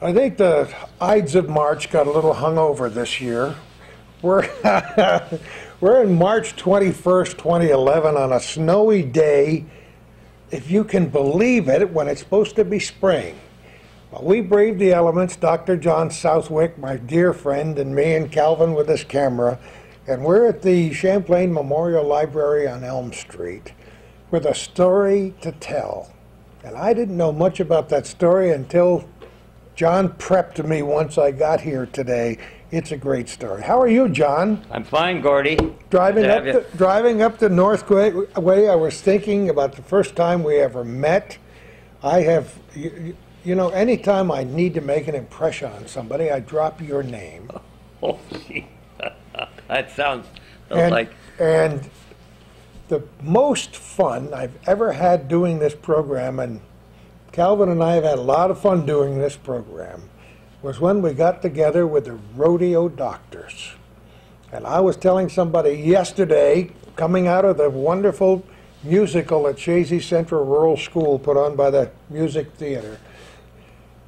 I think the Ides of March got a little hungover this year. We're, we're in March 21st, 2011, on a snowy day, if you can believe it, when it's supposed to be spring. But we braved the elements, Dr. John Southwick, my dear friend, and me and Calvin with his camera, and we're at the Champlain Memorial Library on Elm Street with a story to tell. And I didn't know much about that story until John prepped me once I got here today. It's a great story. How are you, John? I'm fine, Gordy. Driving to up, the, driving up the North Way, way, I was thinking about the first time we ever met. I have, you, you know, anytime I need to make an impression on somebody, I drop your name. Oh, gee. that sounds And, like and the most fun I've ever had doing this program, and Calvin and I have had a lot of fun doing this program, was when we got together with the rodeo doctors. And I was telling somebody yesterday, coming out of the wonderful musical at Chazy Central Rural School put on by the Music Theater,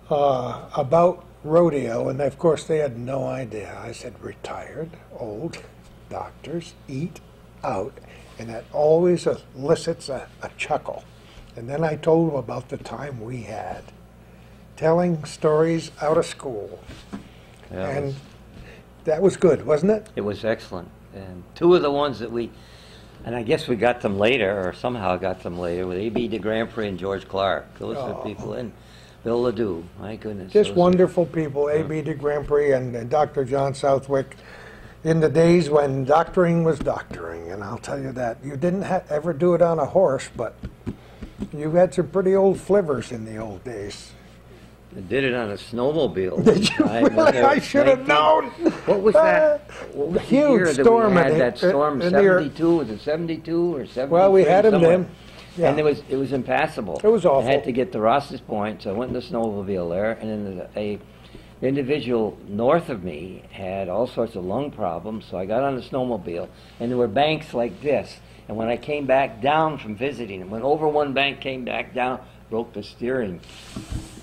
uh, about rodeo, and of course they had no idea. I said, retired, old doctors eat out, and that always elicits a, a chuckle. And then I told them about the time we had, telling stories out of school, yeah, and was, that was good, wasn't it? it was excellent. And two of the ones that we, and I guess we got them later, or somehow got them later, with A.B. DeGrandpre and George Clark. Those are Oh. people, and Bill Ledoux. My goodness. Just those are- wonderful people, A.B. DeGrandpre and, uh, and Dr. John Southwick, in the days when doctoring was doctoring, and I'll tell you that. You didn't ha- ever do it on a horse, but you had some pretty old flivvers in the old days. I did it on a snowmobile. Did you I- really? I should have known. What was that? Uh, what was Huge year that storm we had that storm? in 72? Was it 72 or 73? Well, we had 'em somewhere. then. Yeah. And it was it was impassable. It was awful. I had to get to Rouses Point, so I went in the snowmobile there, and then a individual north of me had all sorts of lung problems, so I got on the snowmobile, and there were banks like this. And when I came back down from visiting, and went over one bank, came back down, broke the steering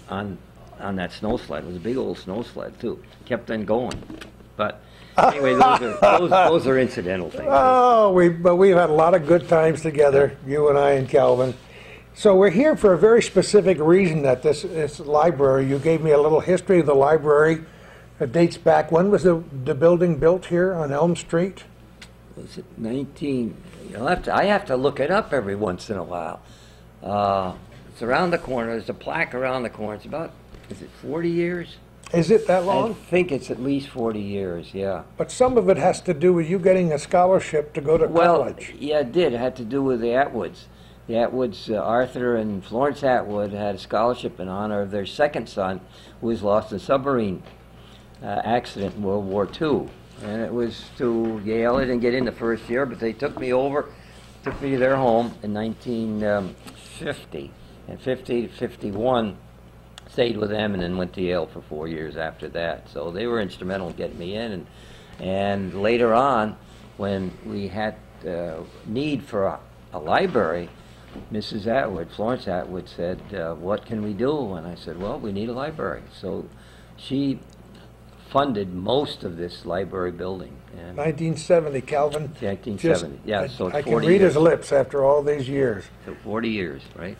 on on that snow sled. It was a big old snow sled too. Kept on going, but anyway, those are those, those are incidental things. Oh, we, but we've had a lot of good times together, you and I and Calvin. So we're here for a very specific reason at this, this library. You gave me a little history of the library. It dates back, when was the, the building built here on Elm Street? Was it 19 you'll have to i have to look it up every once in a while. Uh, it's around the corner there's a plaque around the corner it's about is it 40 years? Is it that long? i think it's at least 40 years yeah. But some of it has to do with you getting a scholarship to go to Yale college. yeah it did it had to do with the atwoods. The atwoods uh, arthur and florence atwood had a scholarship in honor of their second son who was lost in a submarine uh, accident in world war ii and it was to Yale. I didn't get in the first year, but they took me over, took me to their home in 1950. And 50 to 51, stayed with them and then went to Yale for four years after that. So they were instrumental in getting me in. And, and later on, when we had uh, need for a, a library, Mrs. Atwood, Florence Atwood said, uh, what can we do? And I said, well, we need a library. So she funded most of this library building. And 1970, Calvin. 1970, yeah, so I- so I can 40 read his lips after all these years. so 40 years, right?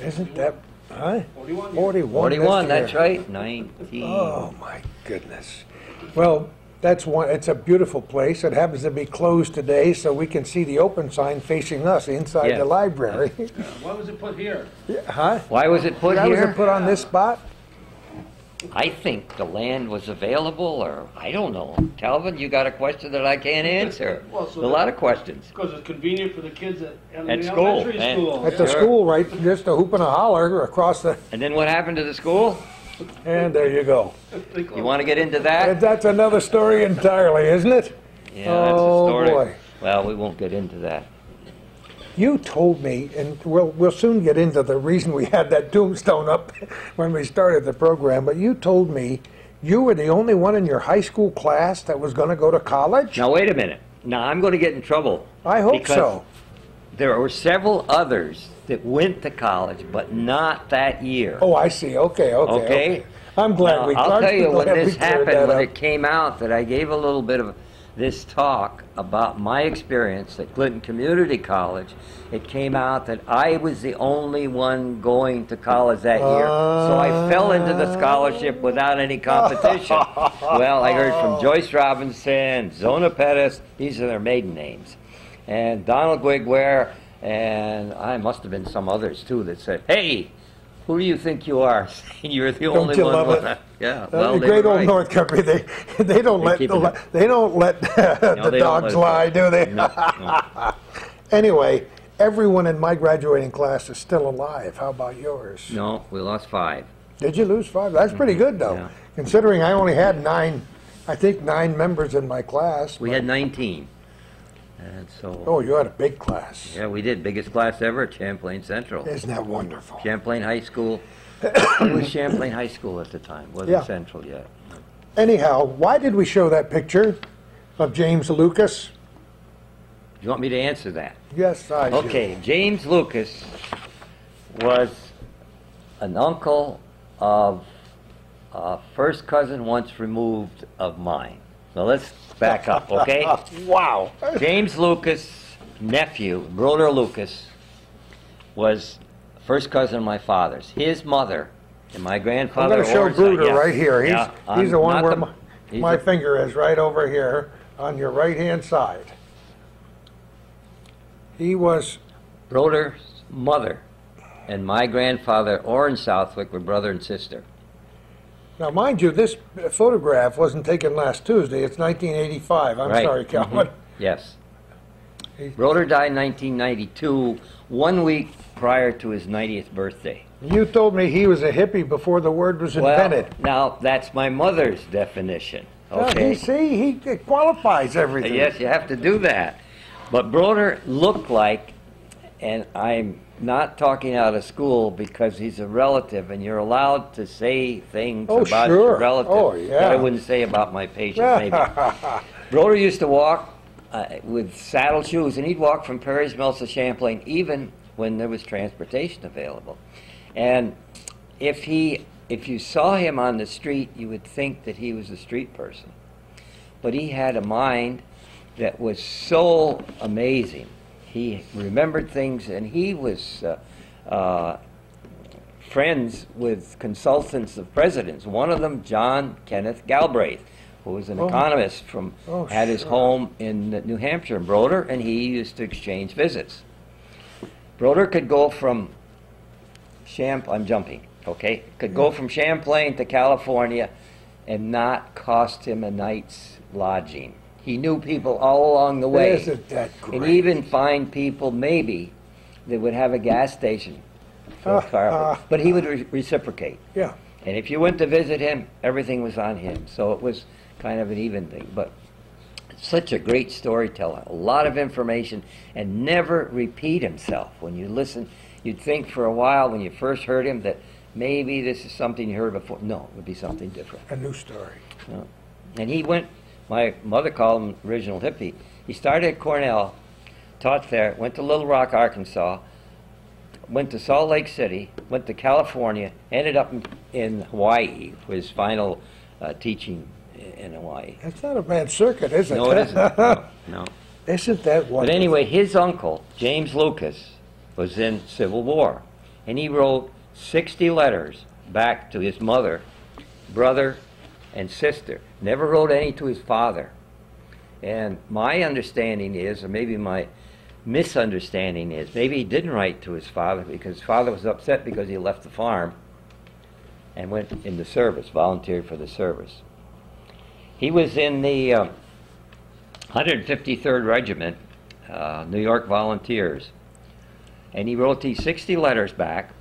Isn't that, huh? 41 41. 41, that's year. right, 19. Oh, my goodness. Well, that's one, it's a beautiful place. It happens to be closed today, so we can see the open sign facing us inside Yes. the library. Why was it put here? Huh? Why was it put Why was here? it put on this spot? I think the land was available, or I don't know. Calvin, you got a question that I can't answer. Well, so a lot of questions. Because it's convenient for the kids at, at At the school, elementary and- school. At the Sure. school, right, just a hoop and a holler across the, And then what happened to the school? and there you go. You want to get into And that? that's another story entirely, isn't it? Yeah, that's Oh, a story. boy. Well, we won't get into that. You told me, and we'll, we'll soon get into the reason we had that tombstone up when we started the program, but you told me you were the only one in your high school class that was going to go to college? Now, wait a minute. Now, I'm going to get in trouble. I hope so. There were several others that went to college, but not that year. Oh, I see. Okay, okay. Okay. I'm glad we. I'll tell you when this happened, when up. it came out, that I gave a little bit of this talk about my experience at Clinton Community College. It came out that I was the only one going to college that year, so I fell into the scholarship without any competition. well, I heard from Joyce Robinson, Zona Pettis, these are their maiden names, and Donald Wigware, and I must have been some others too that said, "Hey." Who do you think you are? You're the Don't only you one. love with it? a- Yeah, well, the great old right. North Country, they, they don't They let, the, they don't let the dogs it lie, do they? No, no. Anyway, everyone in my graduating class is still alive. How about yours? No, we lost five. Did you lose five? That's pretty mm-hmm. good, though, Yeah. considering I only had nine, I think nine members in my class. We had 19. And so, Oh, you had a big class. yeah, we did. Biggest class ever at Champlain Central. Isn't that wonderful? Champlain High School. it was Champlain High School at the time. Wasn't Yeah. Central yet. Anyhow, why did we show that picture of James Lucas? Do you want me to answer that? Yes, I do. Okay, James Lucas was an uncle of a first cousin once removed of mine. So let's back up, okay? Wow. James Lucas' nephew, Broder Lucas, was first cousin of my father's. His mother and my grandfather. I'm grandfather. going to show Orr's- Broder yeah, right here. He's, yeah, he's I'm the one where the- my, my the- finger is, right over here on your right-hand side. He was, Broder's mother and my grandfather, Orrin Southwick, were brother and sister. Now mind you, this photograph wasn't taken last Tuesday. It's 1985. I'm Right. sorry, mm-hmm. Calvin. Yes. Broder died in 1992, one week prior to his 90th birthday. You told me he was a hippie before the word was invented. Well, now that's my mother's definition. Well, Okay. see, he qualifies everything. Yes, you have to do that. But Broder looked like, and I'm not talking out of school because he's a relative, and you're allowed to say things Oh, about sure. your relative Oh, that. I wouldn't say about my patient, maybe. Broder used to walk uh, with saddle shoes, and he'd walk from Perry's Mills to Champlain, even when there was transportation available. And if he, if you saw him on the street, you would think that he was a street person. But he had a mind that was so amazing. He remembered things, and he was uh, uh, friends with consultants of presidents. One of them, John Kenneth Galbraith, who was an Oh. economist from Oh, had his sure. home in New Hampshire, in Broder, and he used to exchange visits. Broder could go from Champ. I'm jumping. Okay, could go from Champlain to California, and not cost him a night's lodging. He knew people all along the way, Isn't that and even find people maybe that would have a gas station for car, ah, but he would re- reciprocate. Yeah. And if you went to visit him, everything was on him. So it was kind of an even thing. But such a great storyteller, a lot of information, and never repeat himself. When you listen, you'd think for a while when you first heard him that maybe this is something you heard before. No, it would be something different. A new story. No. And he went, my mother called him original hippie. He started at Cornell, taught there, went to Little Rock, Arkansas, went to Salt Lake City, went to California, ended up in, in Hawaii for his final uh, teaching in Hawaii. That's not a bad circuit, is it? No, it isn't. No, no. Isn't that wonderful? But anyway, his uncle, James Lucas, was in Civil War, and he wrote 60 letters back to his mother, brother, and sister. Never wrote any to his father. And my understanding is, or maybe my misunderstanding is, maybe he didn't write to his father because his father was upset because he left the farm and went in the service, volunteered for the service. He was in the uh, 153rd Regiment, uh, New York Volunteers, and he wrote these 60 letters back.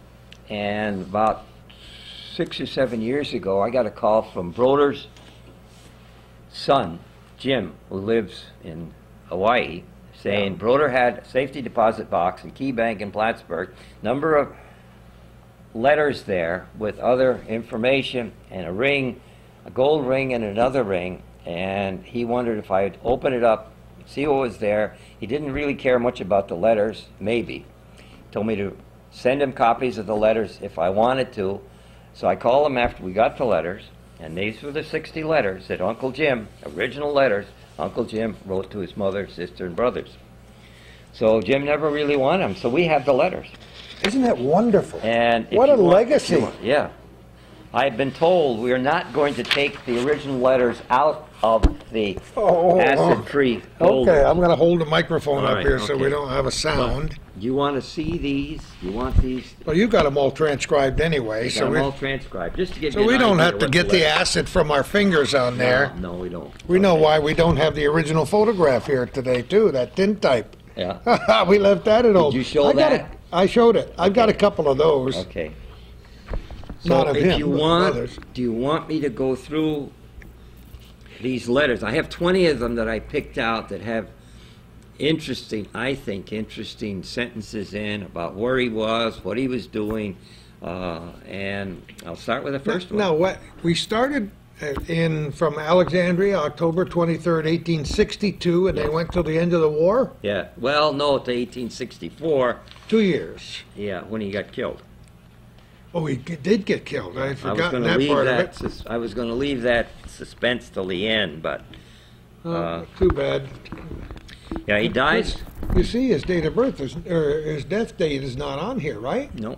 And about six or seven years ago, I got a call from Broder's son, Jim, who lives in Hawaii, saying Broder had a safety deposit box in Key Bank in Plattsburgh, number of letters there with other information and a ring, a gold ring and another ring, and he wondered if I'd open it up, see what was there. He didn't really care much about the letters, maybe. Told me to send him copies of the letters if I wanted to, So I called him after we got the letters, and these were the 60 letters that Uncle Jim, original letters, Uncle Jim wrote to his mother, sister, and brothers. So Jim never really wanted them, so we have the letters. Isn't that wonderful? And What a legacy. want- Yeah. I've been told we are not going to take the original letters out of the Oh, acid-free folder. Okay, I'm going to hold the microphone All up right, here so we okay. don't have a sound. You want to see these? You want these? Well, you got them all transcribed anyway, Got so them all we, transcribed, just to give so we don't idea have to what get the acid from our fingers on there. No, we don't. We know why we don't have the original photograph here today, too, that tintype. Yeah, we left that at home. you show I got that? I showed it. I've got a couple of those. okay. Not So of if him, you want, others. do you want me to go through these letters? I have 20 of them that I picked out that have interesting, I think, interesting sentences in about where he was, what he was doing, uh, and I'll start with the first one. Now, what, we started uh, in, from Alexandria, October 23rd, 1862, and they went till the end of the war? Yeah, well, no, to 1864, Two years. yeah, when he got killed. Oh, he g- did get killed. I had I was forgotten going to that leave part of that. it. sus- I was going to leave that suspense till the end, but Oh, uh, Too bad. yeah, he dies. You see, his date of birth is, or his death date is not on here, right? No,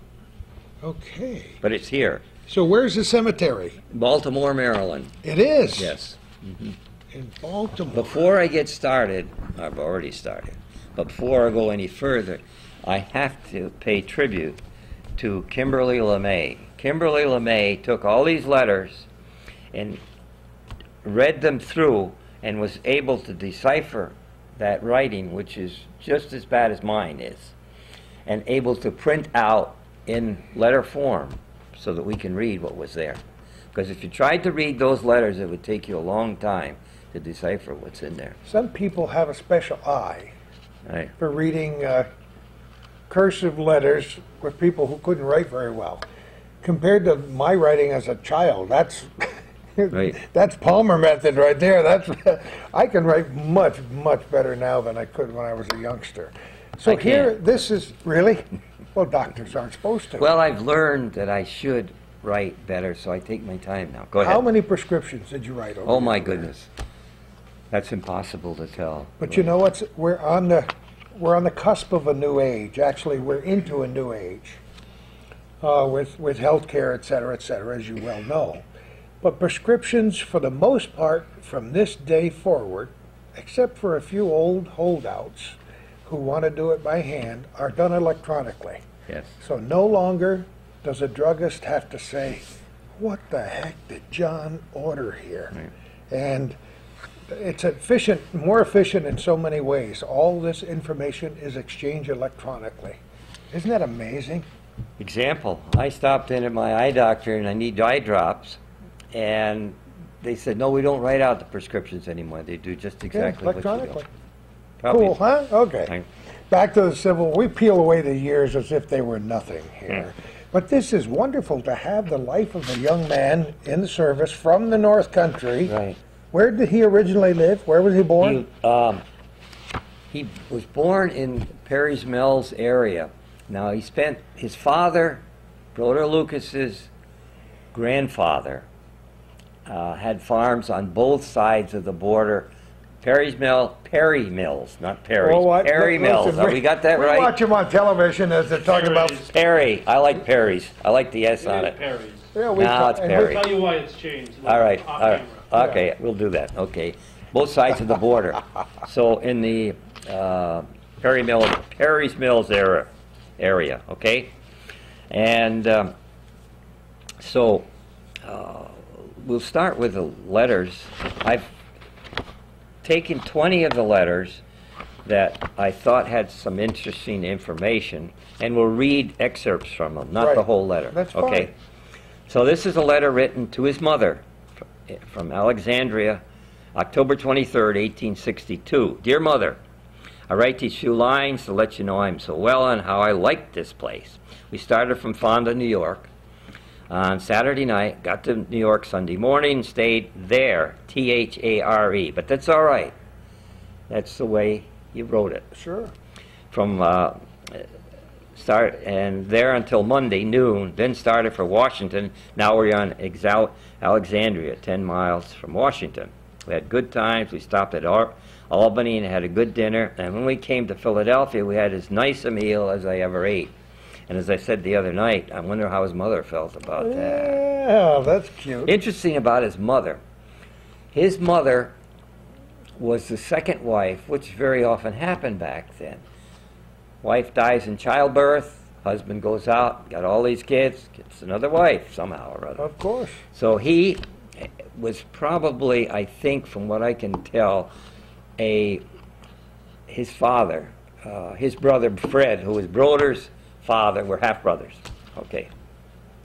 Okay. but it's here, So where's the cemetery? Baltimore, Maryland. It is. Yes. In Baltimore. Before I get started, I've already started, but before I go any further, I have to pay tribute to Kimberly LeMay. Kimberly LeMay took all these letters and read them through and was able to decipher that writing, which is just as bad as mine is, and able to print out in letter form so that we can read what was there. Because if you tried to read those letters, it would take you a long time to decipher what's in there. Some people have a special eye Right? for reading uh, cursive letters with people who couldn't write very well. Compared to my writing as a child, that's Right. that's Palmer method right there. That's I can write much much better now than I could when I was a youngster. So here, this is really well. Doctors aren't supposed to. Well, I've learned that I should write better, so I take my time now. Go ahead. how many prescriptions did you write? Over Oh my goodness, that's impossible to tell. But you know what's we're on the we're on the cusp of a new age. Actually, we're into a new age uh, with with healthcare, et cetera, et cetera, as you well know. But prescriptions, for the most part, from this day forward, except for a few old holdouts who want to do it by hand, are done electronically. Yes. So no longer does a druggist have to say, "What the heck did John order here?" Right. And it's efficient, more efficient in so many ways. All this information is exchanged electronically. Isn't that amazing? Example, I stopped in at my eye doctor and I need eye drops, and they said, no, we don't write out the prescriptions anymore. They do just Yeah, exactly do. electronically. Cool, huh? Okay. Back to the civil. We peel away the years as if they were nothing here. Hmm. But this is wonderful to have the life of a young man in the service from the North Country. Right. Where did he originally live? Where was he born? He, um, he was born in Perry's Mills area. Now he spent his father, Brother Lucas's grandfather, uh, had farms on both sides of the border. Perry's Mill, Perry Mills, not Perry's. Oh, I- Perry listen, Mills. Have we got that we right? watch him on television as they're talking about. Perry. I like Perry's. I like the S on It it. is Perry's. Yeah, we Now it's and we- Perry. Tell you why it's changed. All right, off all right. Okay, we'll do that. Okay. Both sides of the border. So in the uh, Perry Mill, Perry's Mills area, area, okay? And um, so uh, we'll start with the letters. I've taken 20 of the letters that I thought had some interesting information, and we'll read excerpts from them, not the whole letter. That's Okay? fine. So this is a letter written to his mother from Alexandria, October 23rd, 1862. Dear Mother, I write these few lines to let you know I'm so well and how I like this place. We started from Fonda, New York on Saturday night, got to New York Sunday morning, stayed there, T H A R E. But that's all right. That's the way you wrote it Sure. from uh, start, and there until Monday noon, then started for Washington. Now we're on Exal- Alexandria, 10 miles from Washington. We had good times. We stopped at Ar- Albany and had a good dinner. And when we came to Philadelphia, we had as nice a meal as I ever ate. And as I said the other night, I wonder how his mother felt about that. Yeah, that's cute. Interesting about his mother. His mother was the second wife, which very often happened back then. Wife dies in childbirth, husband goes out, got all these kids, gets another wife somehow or other. Of course. So he was probably, I think, from what I can tell, a his father, uh, his brother Fred, who was Broder's father, were half brothers. Okay,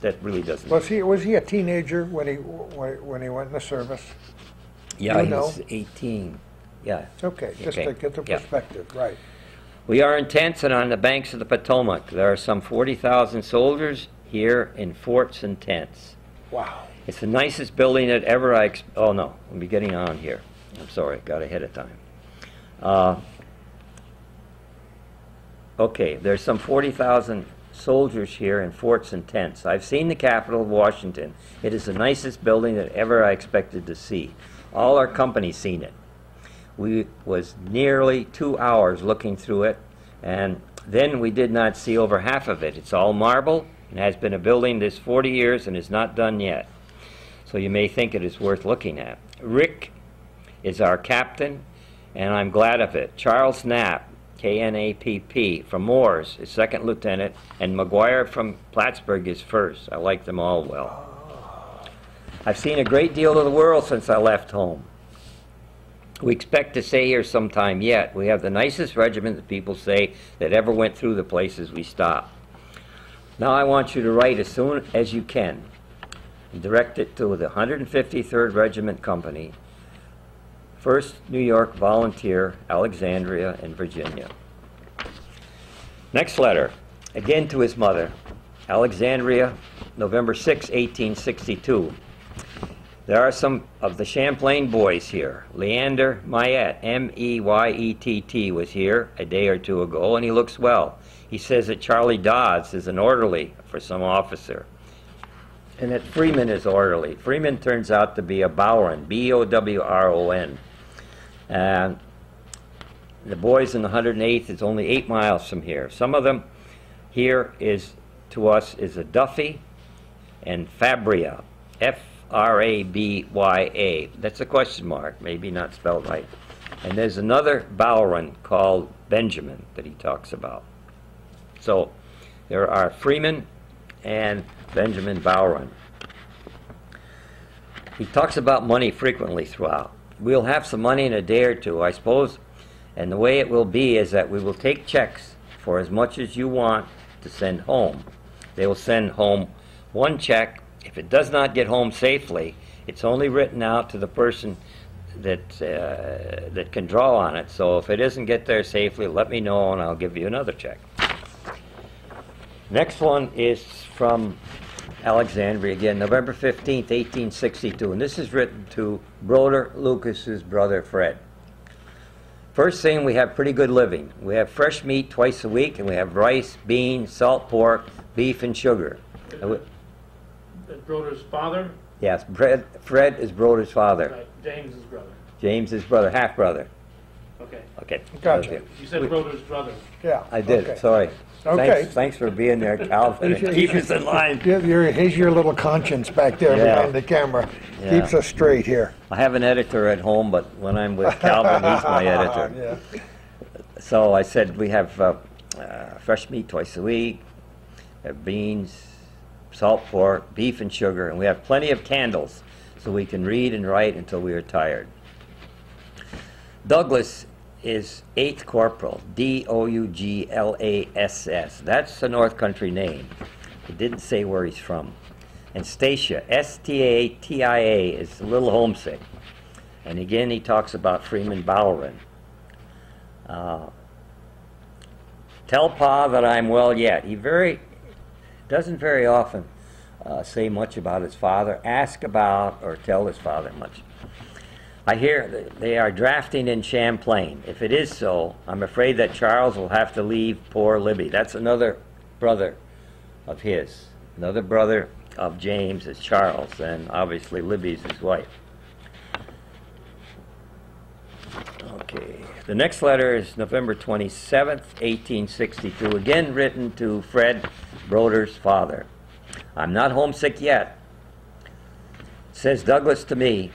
that really doesn't. Was he, was he a teenager when he, when when he went in the service? yeah, you he know? was 18. Yeah. Okay, just Okay, to get the yeah. perspective, right. We are in tents and on the banks of the Potomac. There are some 40,000 soldiers here in forts and tents. Wow. It's the nicest building that ever I, oh no, I'm getting on here. I'm sorry, got ahead of time. Uh, Okay, there's some 40,000 soldiers here in forts and tents. I've seen the Capitol of Washington. It is the nicest building that ever I expected to see. All our company's seen it. We was nearly two hours looking through it, and then we did not see over half of it. It's all marble and has been a building this 40 years and is not done yet. So you may think it is worth looking at. Rick is our captain, and I'm glad of it. Charles Knapp, K-N-A-P-P, from Mooers is second lieutenant, and McGuire from Plattsburgh is first. I like them all well. I've seen a great deal of the world since I left home. We expect to stay here sometime yet. We have the nicest regiment that people say that ever went through the places we stopped. Now I want you to write as soon as you can direct it to the 153rd Regiment Company, 1st New York Volunteer, Alexandria, and Virginia. Next letter, again to his mother, Alexandria, November 6, 1862. There are some of the Champlain boys here. Leander Mayette, M-E-Y-E-T-T, was here a day or two ago, and he looks well. He says that Charlie Dodds is an orderly for some officer, and that Freeman is orderly. Freeman turns out to be a Bowron, B-O-W-R-O-N. And the boys in the 108th is only eight miles from here. Some of them here is, to us, is a Duffy and Fabria, F-R-A-B-Y-A. That's a question mark, maybe not spelled right. And there's another Bowron called Benjamin that he talks about. So there are Freeman and Benjamin Bowron. He talks about money frequently throughout. We'll have some money in a day or two, I suppose, and the way it will be is that we will take checks for as much as you want to send home. They will send home one check. If it does not get home safely, it's only written out to the person that uh, that can draw on it. So if it doesn't get there safely, let me know and I'll give you another check. Next one is from Alexandria again, November 15th, 1862, and this is written to Broder Lucas's brother Fred. First thing, we have pretty good living. We have fresh meat twice a week, and we have rice, beans, salt pork, beef, and sugar. And we- That Broder's father, Yes, Fred, Fred is Broder's father. right, James's brother. James is brother, half brother. Okay. Okay. Gotcha. Okay. You said Broder's brother. Yeah. I did, okay. sorry. Okay. Thanks, thanks for being there, Calvin, and keep us in line. You're, you're- your little conscience back there Yeah. behind the camera. Yeah. Keeps us straight here. I have an editor at home, but when I'm with Calvin, he's my editor. Yeah. So I said we have uh, uh, fresh meat twice a week, have beans, salt pork, beef and sugar, and we have plenty of candles so we can read and write until we are tired. Douglas is 8th Corporal, D-O-U-G-L-A-S-S. That's the North Country name. It didn't say where he's from. And Stacia, S-T-A-T-I-A, is a little homesick. And again, he talks about Freeman Bowron. Uh, tell Pa that I'm well yet. He very doesn't very often uh, say much about his father, ask about or tell his father much. I hear that they are drafting in Champlain. If it is so, I'm afraid that Charles will have to leave poor Libby. That's another brother of his. Another brother of James is Charles, and obviously Libby's his wife. Okay. The next letter is November 27th, 1862, again written to Fred Broder's father. I'm not homesick yet. Says Douglas to me,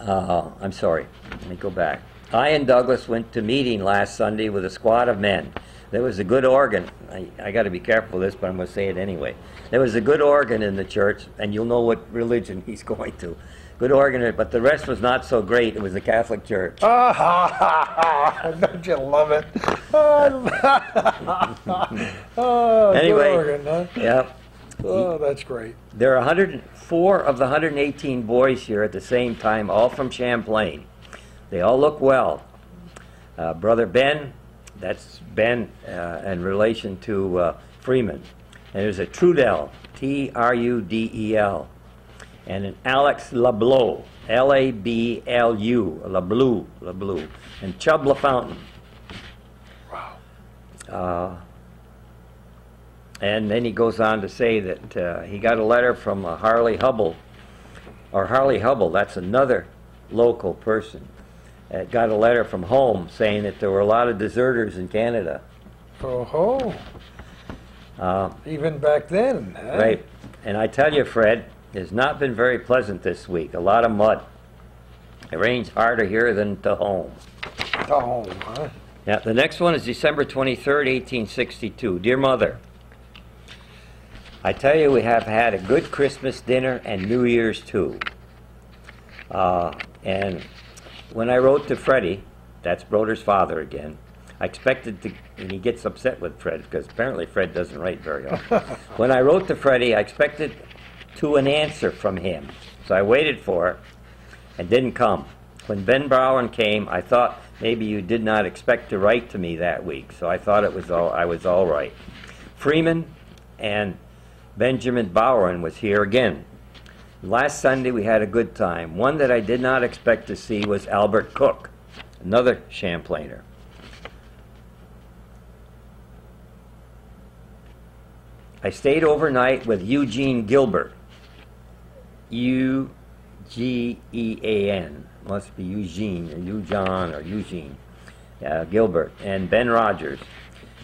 uh, I'm sorry, let me go back. I and Douglas went to meeting last Sunday with a squad of men. There was a good organ. I, I got to be careful with this, but I'm going to say it anyway. There was a good organ in the church, and you'll know what religion he's going to. Good organ, but the rest was not so great. It was the Catholic Church. Ah, ha, ha, ha. Don't you love it? oh, good Anyway. organ, huh? Yeah. Oh, that's great. There are 104 of the 118 boys here at the same time, all from Champlain. They all look well. Uh, Brother Ben, that's Ben uh, in relation to uh, Freeman. And there's a Trudel, T R U D E L. And an Alex LaBlou, L A B L U, LaBlou, LaBlou. And Chubb LaFountain. Wow. Uh, and then he goes on to say that uh, he got a letter from uh, Harley Hubble, or Harley Hubble, that's another local person. Uh, got a letter from home saying that there were a lot of deserters in Canada. Oh, ho. Uh, Even back then, huh? right. And I tell you, Fred, it's not been very pleasant this week. A lot of mud. It rains harder here than to home. To home, huh? Now, the next one is December 23rd, 1862. Dear Mother, I tell you, we have had a good Christmas dinner and New Year's too. Uh, and when I wrote to Freddie, that's Broder's father again, I expected to, and he gets upset with Fred because apparently Fred doesn't write very often. when I wrote to Freddie, I expected to an answer from him. So I waited for it and didn't come. When Ben Brown came, I thought maybe you did not expect to write to me that week, so I thought it was all I was all right. Freeman and Benjamin Bowron was here again. Last Sunday we had a good time. One that I did not expect to see was Albert Cook, another Champlainer. I stayed overnight with Eugene Gilbert. U G E A N. Must be Eugene or Eugen or Eugene uh, Gilbert and Ben Rogers.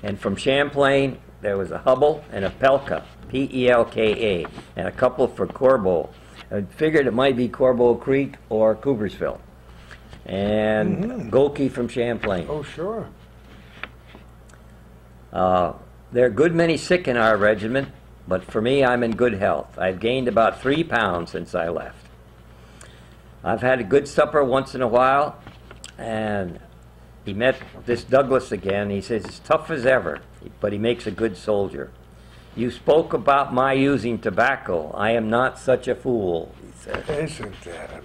And from Champlain, there was a Hubble and a Pelka, P E L K A, and a couple for Corbeau. I figured it might be Corbeau Creek or Coopersville. And Mhm. Golke from Champlain. Oh, sure. Uh, there are a good many sick in our regiment, but for me, I'm in good health. I've gained about three pounds since I left. I've had a good supper once in a while, and he met this Douglas again. He says it's tough as ever, but he makes a good soldier. You spoke about my using tobacco. I am not such a fool, he said. Isn't that?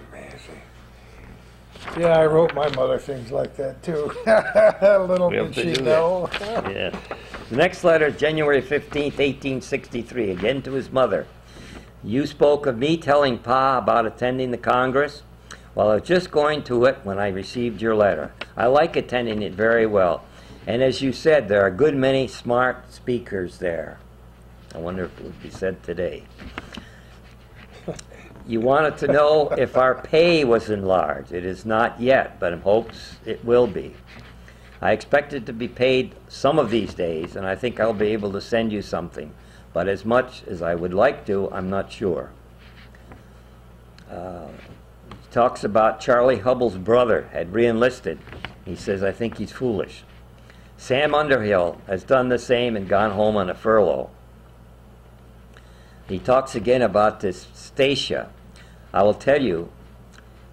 Yeah, I wrote my mother things like that too. Little We did to she do that. know. Yeah. The next letter, January 15th, 1863, again to his mother. You spoke of me telling Pa about attending the Congress. Well, I was just going to it when I received your letter. I like attending it very well. And as you said, there are a good many smart speakers there. I wonder if it would be said today. You wanted to know if our pay was enlarged. It is not yet, but in hopes it will be. I expect it to be paid some of these days, and I think I'll be able to send you something. But as much as I would like to, I'm not sure. Uh, he talks about Charlie Hubble's brother had reenlisted. He says, I think he's foolish. Sam Underhill has done the same and gone home on a furlough. He talks again about this Stacia. I will tell you,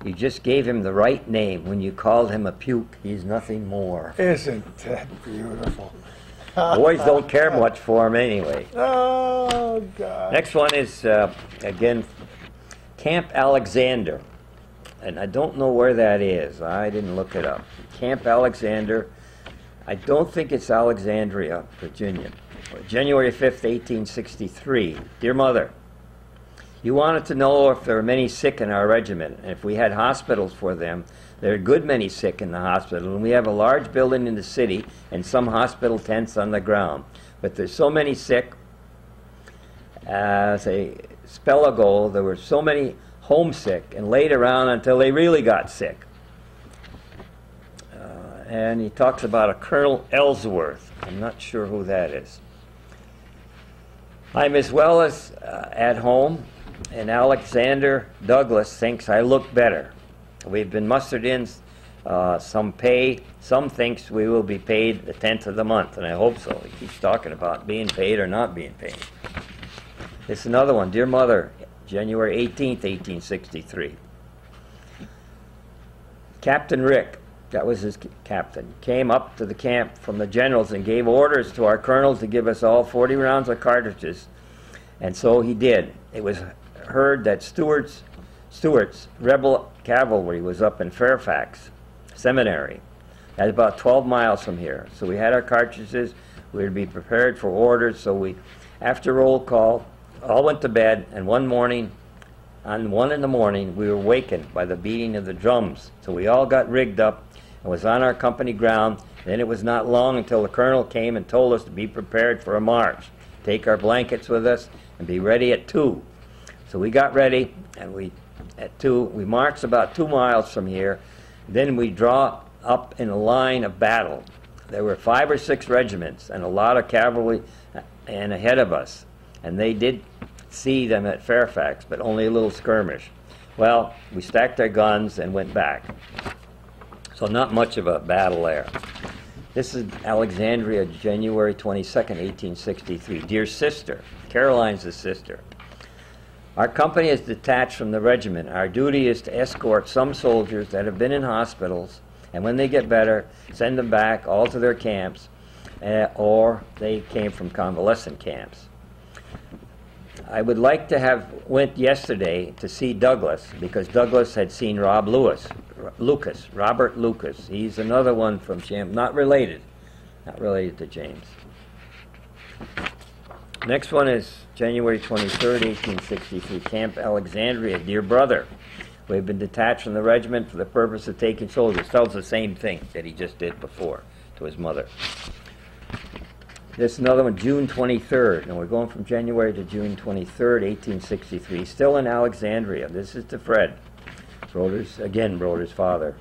you just gave him the right name. When you called him a puke, he's nothing more. Isn't that beautiful? Boys don't care much for him anyway. Oh, God. Next one is, uh, again, Camp Alexander. And I don't know where that is. I didn't look it up. Camp Alexander. I don't think it's Alexandria, Virginia. January 5th, 1863. Dear Mother, you wanted to know if there were many sick in our regiment and if we had hospitals for them There are a good many sick in the hospital, and we have a large building in the city and some hospital tents on the ground. But there's so many sick. As a spell ago, there were so many homesick and laid around until they really got sick. Uh, and he talks about a Colonel Ellsworth. I'm not sure who that is. I'm as well as uh, at home, and Alexander Douglas thinks I look better. We've been mustered in uh, some pay. Some thinks we will be paid the tenth of the month, and I hope so. He keeps talking about being paid or not being paid. It's another one. Dear Mother, January 18th, 1863. Captain Rick, that was his captain, came up to the camp from the generals and gave orders to our colonels to give us all 40 rounds of cartridges. And so he did. It was heard that Stuart's, Stuart's rebel cavalry was up in Fairfax Seminary. That's about 12 miles from here. So we had our cartridges. We would be prepared for orders. So we, after roll call, all went to bed. And one morning, on one in the morning, we were wakened by the beating of the drums. So we all got rigged up and was on our company ground. Then it was not long until the colonel came and told us to be prepared for a march. Take our blankets with us and be ready at two. So we got ready and we at two we marched about two miles from here. Then we draw up in a line of battle. There were five or six regiments and a lot of cavalry uh, and ahead of us. And they did see them at Fairfax, but only a little skirmish. Well, we stacked our guns and went back. So not much of a battle there. This is Alexandria, January 22nd, 1863. Dear sister, Caroline's the sister. Our company is detached from the regiment. Our duty is to escort some soldiers that have been in hospitals, and when they get better, send them back all to their camps, uh, or they came from convalescent camps. I would like to have went yesterday to see Douglas because Douglas had seen Rob Lewis, R- Lucas, Robert Lucas. He's another one from Cham, not related, not related to James. Next one is January 23rd, 1863, Camp Alexandria. Dear brother, we have been detached from the regiment for the purpose of taking soldiers. Tells the same thing that he just did before to his mother. This is another one, June 23rd, and we're going from January to June 23rd, 1863. Still in Alexandria. This is to Fred, Broder's, again, Broder's father.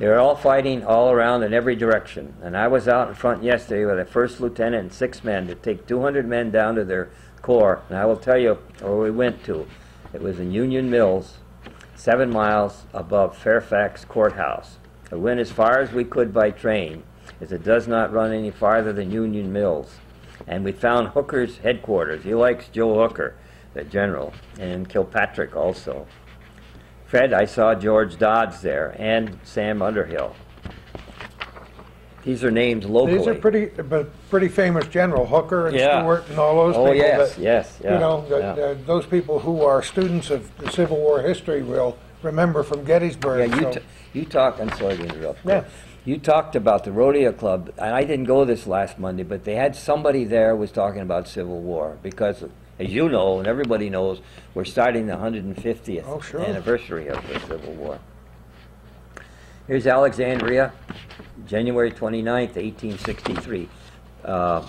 They were all fighting all around in every direction, and I was out in front yesterday with a first lieutenant and six men to take 200 men down to their corps, and I will tell you where we went to. It was in Union Mills, seven miles above Fairfax Courthouse. We went as far as we could by train, as it does not run any farther than Union Mills. And we found Hooker's headquarters. He likes Joe Hooker, the general, and Kilpatrick also. Fred, I saw George Dodds there and Sam Underhill. These are names locally. These are pretty, but pretty famous general, Hooker and Yeah. Stuart and all those people. Oh, yes, that, yes, yeah. You know, that, yeah. uh, those people who are students of the Civil War history will remember from Gettysburg. Yeah, you, so- t- you talk, I'm sorry to interrupt. Yeah. You talked about the rodeo club, and I didn't go this last Monday, but they had somebody there was talking about Civil War because, as you know, and everybody knows, we're starting the 150th Oh, sure. anniversary of the Civil War. Here's Alexandria, January 29th, 1863. Uh,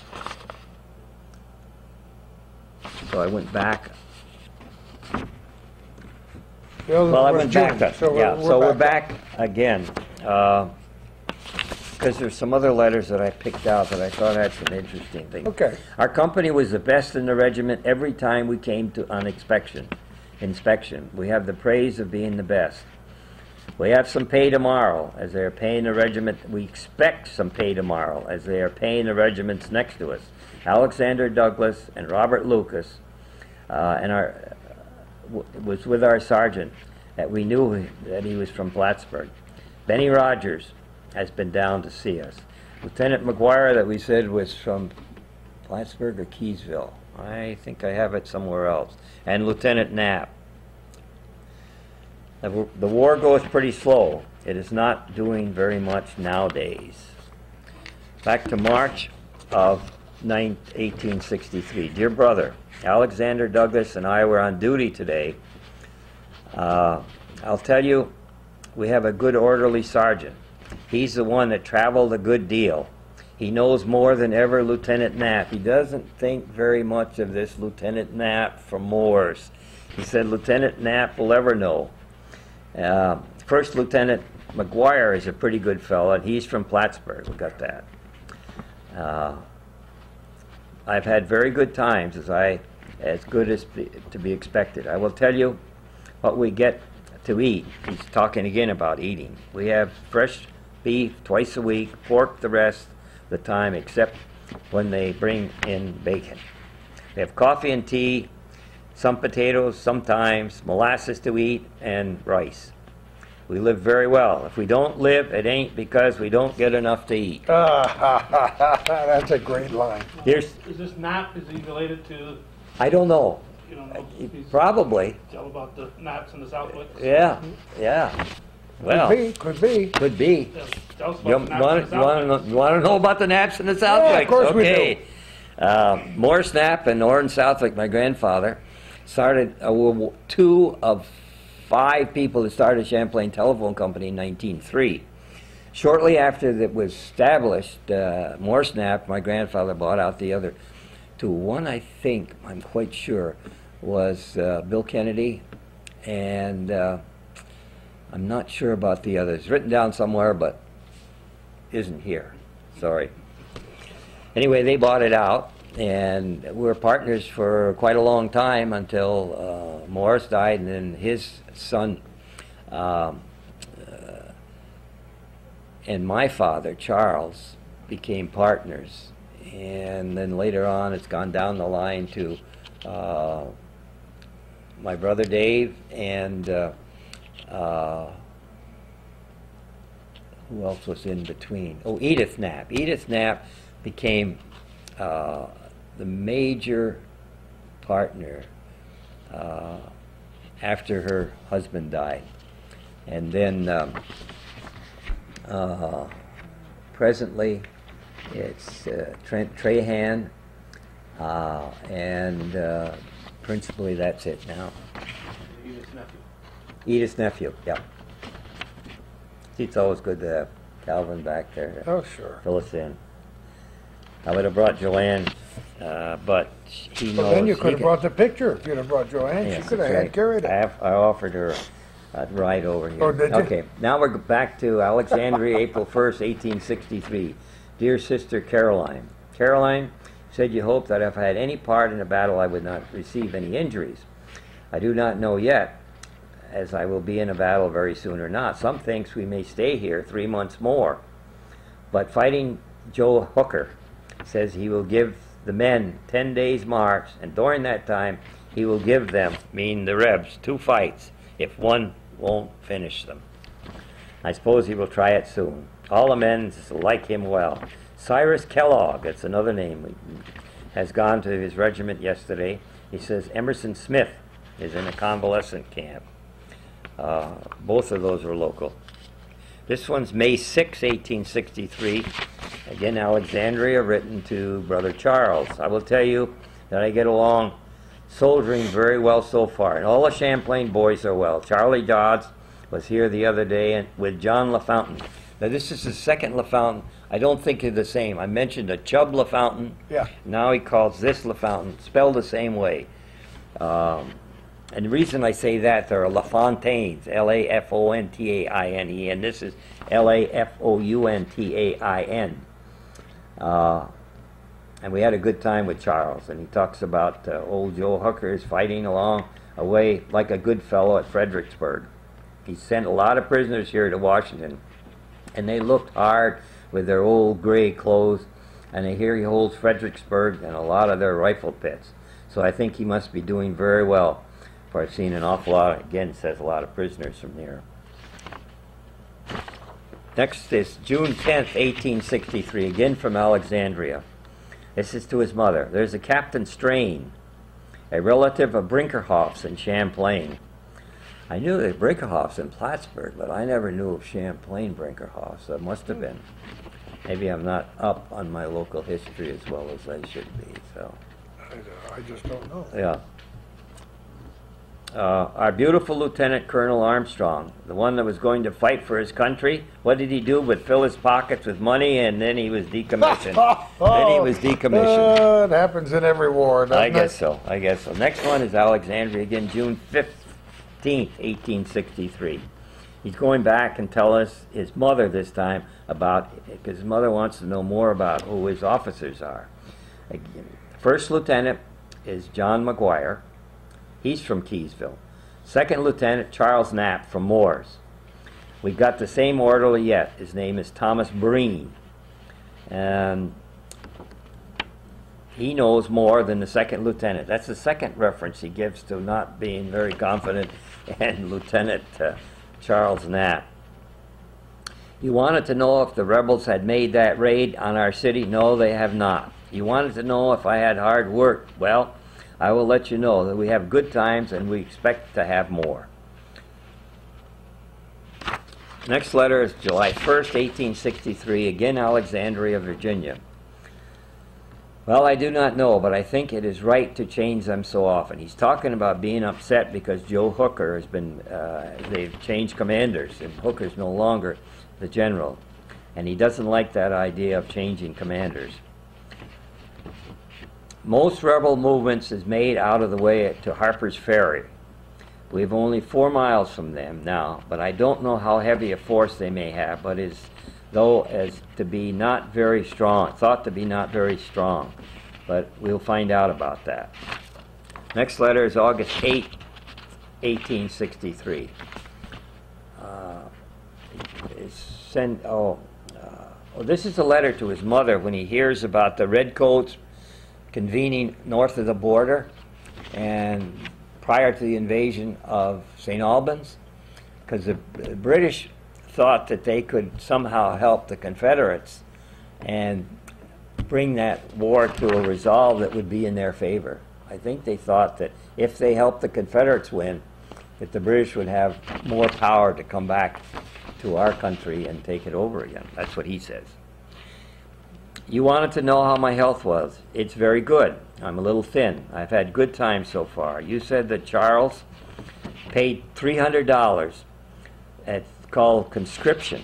so I went back well, I went June, back. So yeah, so we're back again. Because there's some other letters that I picked out that I thought had some interesting things. Okay. Our company was the best in the regiment every time we came to on inspection. Inspection. We have the praise of being the best. We have some pay tomorrow, as they are paying the regiment. We expect some pay tomorrow, as they are paying the regiments next to us. Alexander Douglas and Robert Lucas, uh, and our was with our sergeant that we knew that he was from Plattsburgh. Benny Rogers has been down to see us. Lieutenant McGuire that we said was from Plattsburgh or Keeseville. I think I have it somewhere else. And Lieutenant Knapp. The the war goes pretty slow. It is not doing very much nowadays. Back to March of 9 1863. Dear brother, Alexander Douglas and I were on duty today. Uh, I'll tell you we have a good orderly sergeant. He's the one that traveled a good deal. He knows more than ever Lieutenant Knapp. He doesn't think very much of this Lieutenant Knapp from Mooers. He said Lieutenant Knapp will ever know. Uh, First Lieutenant McGuire is a pretty good fellow, and he's from Plattsburgh. We got that. Uh, I've had very good times, as I, as good as be, to be expected. I will tell you what we get to eat. He's talking again about eating. We have fresh beef twice a week, pork the rest of the time, except when they bring in bacon. We have coffee and tea, some potatoes sometimes, molasses to eat, and rice. We live very well. If we don't live, it ain't because we don't get enough to eat. Ah, that's a great line. Here's, Is this Knapp, is he related to, I don't know, you know, he's probably, tell about the Knapps in the Southwick? yeah, yeah. Well, Could be, could be. could be. Tell- Tell us You about the Knapps in want, the you want, to Southwick. know, to know about the Knapps in the Southwick? of course we do. okay. Uh, Morris Knapp and Orrin Southwick, my grandfather, started uh, two of five people that started Champlain Telephone Company in 1903. Shortly after it was established, uh, Morris Knapp, my grandfather, bought out the other two. One, I think, I'm quite sure, was uh, Bill Kennedy, and uh, I'm not sure about the others. Written down somewhere, but isn't here. Sorry. Anyway, they bought it out, and we were partners for quite a long time until uh, Morris died, and then his son um, uh, and my father, Charles, became partners. And then later on, it's gone down the line to uh, my brother Dave and uh, uh, who else was in between? Oh, Edith Knapp. Edith Knapp became uh, the major partner uh, after her husband died. And then um, uh, presently it's uh, Trent Trahan, uh, and uh, principally that's it now. Edith's nephew. Edith's nephew, yeah. It's always good to have Calvin back there Oh, sure. fill us in. I would have brought Joanne, uh, but he knows. Well, then you he could have brought the picture if you'd have brought Joanne. Yes, She could have that's had right. carried I, have- I offered her a ride over here. Oh, did you? Okay, now we're back to Alexandria, April 1st, 1863. Dear Sister Caroline, Caroline said you hoped that if I had any part in the battle, I would not receive any injuries. I do not know yet, as I will be in a battle very soon or not. Some thinks we may stay here three months more. But fighting Joe Hooker says he will give the men 10 days march, and during that time, he will give them, meaning the Rebs, two fights if one won't finish them. I suppose he will try it soon. All the men like him well. Cyrus Kellogg, that's another name, has gone to his regiment yesterday. He says Emerson Smith is in a convalescent camp. Uh, both of those are local. This one's May 6, 1863. Again, Alexandria, written to Brother Charles. I will tell you that I get along soldiering very well so far, and all the Champlain boys are well. Charlie Dodds was here the other day and, with John LaFountain. Now, this is the second LaFountain. I don't think they're the same. I mentioned a Chubb LaFountain. Yeah. Now he calls this LaFountain, spelled the same way. Um, and the reason I say that, there are LaFontaines, L-A-F-O-N-T-A-I-N-E, and this is L-A-F-O-U-N-T-A-I-N. Uh, and we had a good time with Charles, and he talks about uh, old Joe Hooker's fighting along away like a good fellow at Fredericksburg. He sent a lot of prisoners here to Washington, and they looked hard with their old gray clothes, and here he holds Fredericksburg and a lot of their rifle pits. So I think he must be doing very well, I've seen an awful lot, again, says a lot of prisoners from there. Next is June 10th, 1863, again from Alexandria. This is to his mother. There's a Captain Strain, a relative of Brinkerhoff's in Champlain. I knew the Brinkerhoffs in Plattsburgh, but I never knew of Champlain Brinkerhoffs. That must have been. Maybe I'm not up on my local history as well as I should be. So, I I just don't know. yeah. Uh, our beautiful Lieutenant Colonel Armstrong, the one that was going to fight for his country, what did he do but fill his pockets with money and then he was decommissioned? then he was decommissioned. Uh, it happens in every war, doesn't I it? guess so. I guess so. Next one is Alexandria again, June 15th, 1863. He's going back and tell us his mother this time about because his mother wants to know more about who his officers are. Again, First lieutenant is John McGuire. He's from Keeseville. Second lieutenant Charles Knapp from Mooers. We've got the same orderly yet. His name is Thomas Breen. And he knows more than the second lieutenant. That's the second reference he gives to not being very confident in Lieutenant uh, Charles Knapp. You wanted to know if the rebels had made that raid on our city? No, they have not. You wanted to know if I had hard work? Well, I will let you know that we have good times and we expect to have more. Next letter is July 1st, 1863, again Alexandria, Virginia. Well, I do not know, but I think it is right to change them so often. He's talking about being upset because Joe Hooker has been, uh, they've changed commanders, and Hooker's no longer the general. And he doesn't like that idea of changing commanders. Most rebel movements is made out of the way to Harper's Ferry. We have only four miles from them now, but I don't know how heavy a force they may have, but is though as to be not very strong, thought to be not very strong. But we'll find out about that. Next letter is August 8, 1863. Uh, sent, oh, uh, well, this is a letter to his mother when he hears about the redcoats convening north of the border and prior to the invasion of St. Albans, because the, the British thought that they could somehow help the Confederates and bring that war to a resolve that would be in their favor. I think they thought that if they helped the Confederates win, that the British would have more power to come back to our country and take it over again. That's what he says. You wanted to know how my health was. It's very good. I'm a little thin. I've had good times so far. You said that Charles paid $300 It's called conscription.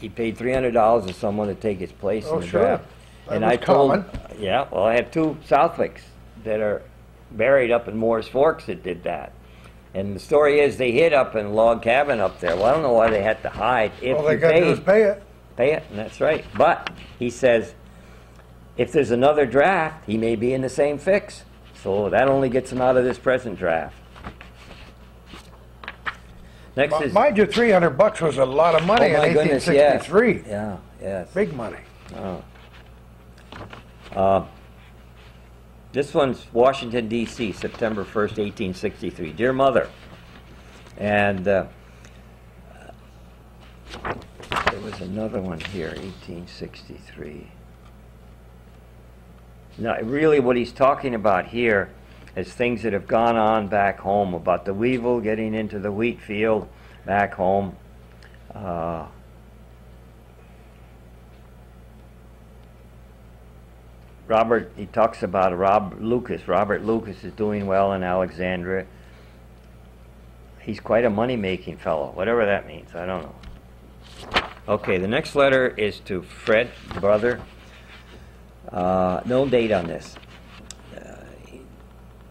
He paid $300 to someone to take his place Oh, in the sure. draft. That and I told, common. yeah, well, I have two Southwicks that are buried up in Mooers Forks that did that. And the story is they hid up in a log cabin up there. Well, I don't know why they had to hide. If All they got to do is pay it. Pay it, and that's right. But he says, if there's another draft, he may be in the same fix. So that only gets him out of this present draft. Next Mi- is Mind you, three hundred bucks was a lot of oh money in my eighteen goodness, yes, yeah, yes. Big money. Oh. Uh, this one's Washington D.C., September first, eighteen sixty-three. Dear Mother, and uh, there was another one here, eighteen sixty-three. Now, really, what he's talking about here is things that have gone on back home about the weevil getting into the wheat field back home. Uh, Robert, he talks about Rob Lucas. Robert Lucas is doing well in Alexandria. He's quite a money making fellow, whatever that means. I don't know. Okay, the next letter is to Fred, brother. Uh, no date on this. Uh,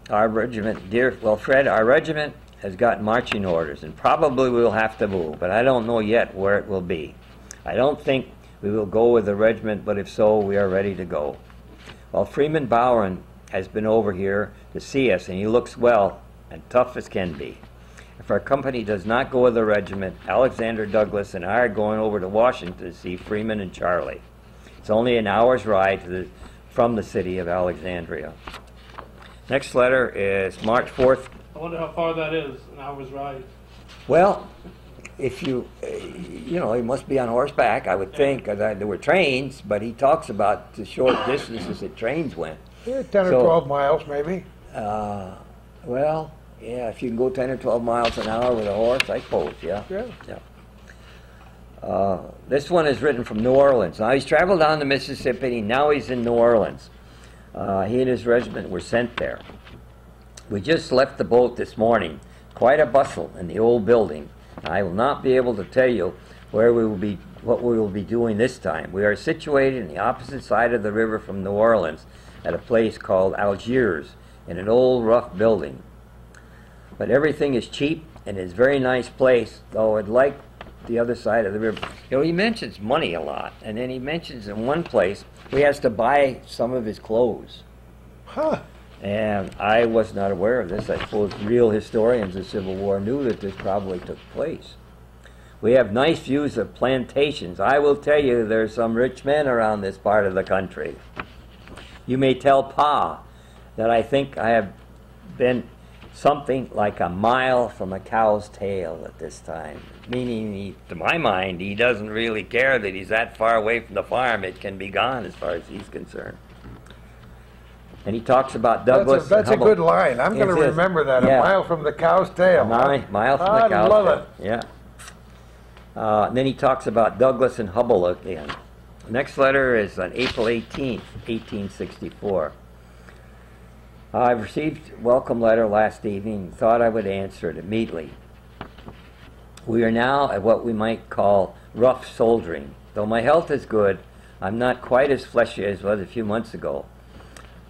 our regiment, dear, well, Fred, our regiment has got marching orders and probably we'll have to move, but I don't know yet where it will be. I don't think we will go with the regiment, but if so, we are ready to go. Well, Freeman Bowron has been over here to see us, and he looks well and tough as can be. If our company does not go with the regiment, Alexander Douglas and I are going over to Washington to see Freeman and Charlie. It's only an hour's ride to the, from the city of Alexandria. Next letter is March 4th. I wonder how far that is, an hour's ride. Well, if you, uh, you know, he must be on horseback, I would think, 'cause I- there were trains, but he talks about the short distances that trains went. Yeah, ten or twelve miles, maybe. Uh, well, yeah, if you can go 10 or 12 miles an hour with a horse, I suppose, yeah. Yeah. Yeah. Uh, this one is written from New Orleans. Now, he's traveled down the Mississippi, now he's in New Orleans. Uh, he and his regiment were sent there. We just left the boat this morning quite a bustle in the old building. I will not be able to tell you where we will be, what we will be doing this time. We are situated on the opposite side of the river from New Orleans at a place called Algiers in an old rough building. But everything is cheap and it's a very nice place, though I'd like the other side of the river. You know, he mentions money a lot, and then he mentions in one place he has to buy some of his clothes. Huh. And I was not aware of this. I suppose real historians of Civil War knew that this probably took place. We have nice views of plantations. I will tell you, there's some rich men around this part of the country. You may tell Pa that I think I have been something like a mile from a cow's tail at this time. Meaning, he, to my mind, he doesn't really care that he's that far away from the farm. It can be gone as far as he's concerned. And he talks about That's a, Douglas. and that's a good line. I'm gonna remember that, a mile from the cow's tail. A mile, mile from the I cow's love tail. Yeah. Uh, and then he talks about Douglas and Hubble again. The next letter is on April 18th, 1864. I've received a welcome letter last evening. and Thought I would answer it immediately. We are now at what we might call rough soldiering. Though my health is good, I'm not quite as fleshy as I was a few months ago.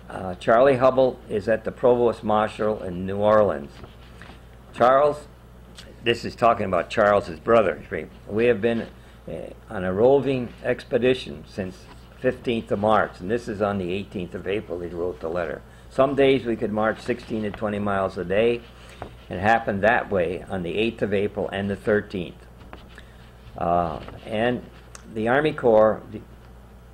Uh, Charlie Hubble is at the Provost Marshal in New Orleans. Charles, this is talking about Charles's brother. We have been uh, on a roving expedition since 15th of March, and this is on the 18th of April. He wrote the letter. Some days we could march 16 to 20 miles a day, it happened that way on the 8th of April and the 13th. Uh, and the Army Corps, the,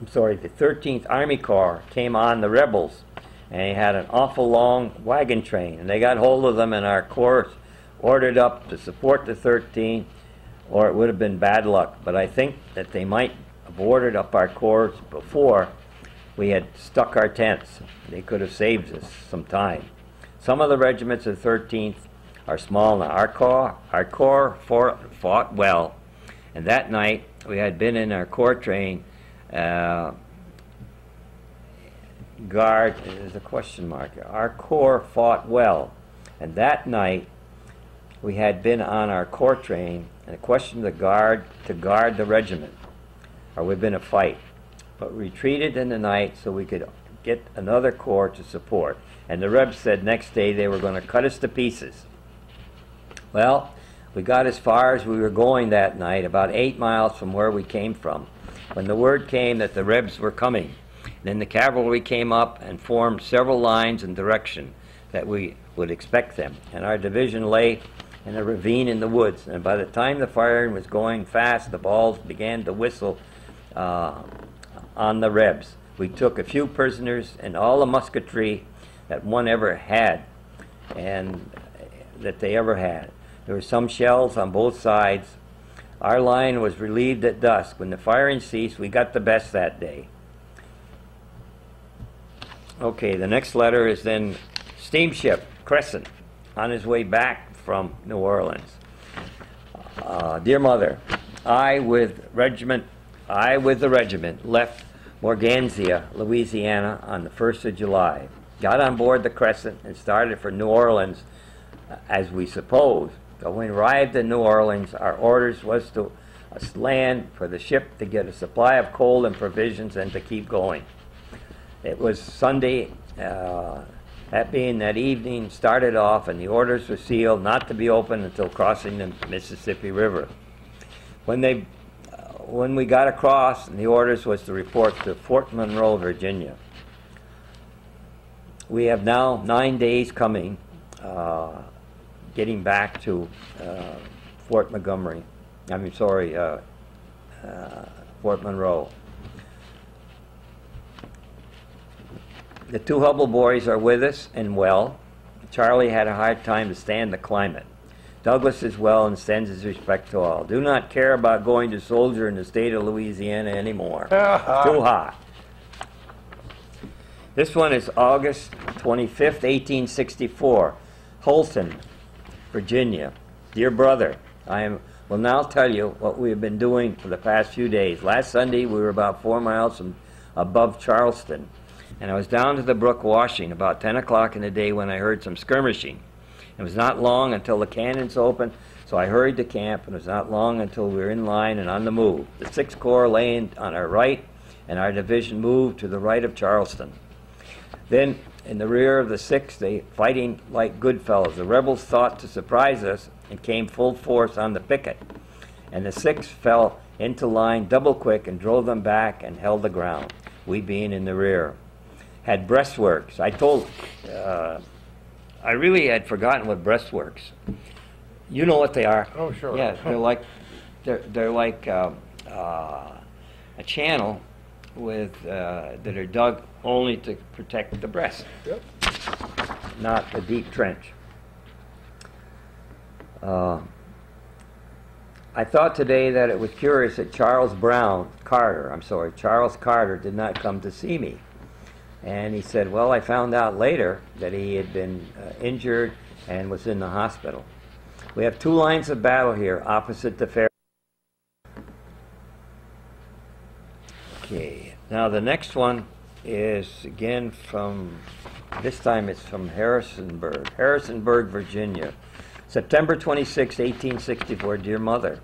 I'm sorry, the 13th Army Corps came on the rebels, and they had an awful long wagon train, and they got hold of them, and our corps ordered up to support the 13th, or it would have been bad luck. But I think that they might have ordered up our corps before we had stuck our tents. They could have saved us some time. Some of the regiments of the 13th are small now. Our corps, our corps fought, fought well, and that night we had been in our corps train. Uh, guard, there's a question mark. Our corps fought well, and that night we had been on our corps train and a question the guard to guard the regiment, or we'd been a fight, but retreated in the night so we could get another corps to support. And the Rebs said next day they were going to cut us to pieces. Well, we got as far as we were going that night, about eight miles from where we came from, when the word came that the Rebs were coming. Then the cavalry came up and formed several lines in direction that we would expect them. And our division lay in a ravine in the woods. And by the time the firing was going fast, the balls began to whistle uh, on the Rebs. We took a few prisoners and all the musketry that one ever had, and that they ever had. There were some shells on both sides. Our line was relieved at dusk. When the firing ceased, we got the best that day. Okay, the next letter is then steamship Crescent on his way back from New Orleans. Uh, dear mother, I with regiment, I with the regiment left Morganzia, Louisiana on the 1st of July. Got on board the Crescent and started for New Orleans uh, as we supposed. But when we arrived in New Orleans, our orders was to land for the ship to get a supply of coal and provisions and to keep going. It was Sunday, uh, that being that evening, started off, and the orders were sealed not to be opened until crossing the Mississippi River. When they, uh, when we got across, the orders was to report to Fort Monroe, Virginia. We have now nine days coming, uh, getting back to uh, Fort Montgomery. I mean, sorry, uh, uh, Fort Monroe. The two Hubble boys are with us and well. Charlie had a hard time to stand the climate. Douglas is well and sends his respect to all. Do not care about going to soldier in the state of Louisiana anymore. Too hot. This one is August 25th, 1864. Holton, Virginia. Dear brother, I am, will now tell you what we have been doing for the past few days. Last Sunday, we were about four miles from above Charleston, and I was down to the brook washing about 10 o'clock in the day when I heard some skirmishing. It was not long until the cannons opened, so I hurried to camp, and it was not long until we were in line and on the move. The Sixth Corps lay on our right, and our division moved to the right of Charleston. Then, in the rear of the Sixth, they fighting like good fellows. The rebels thought to surprise us and came full force on the picket. And the Sixth fell into line double quick and drove them back and held the ground, we being in the rear. Had breastworks. I told, uh, I really had forgotten what breastworks. You know what they are. Oh, sure. Yeah, they're like, they're, they're like um, uh, a channel with, uh, that are dug only to protect the breast, Yep. not a deep trench. Uh, I thought today that it was curious that Charles Brown, Carter, I'm sorry, Charles Carter did not come to see me. And he said, well, I found out later that he had been uh, injured and was in the hospital. We have two lines of battle here opposite the fair. Okay, now the next one is again from, this time it's from Harrisonburg, Harrisonburg, Virginia. September 26, 1864, dear mother.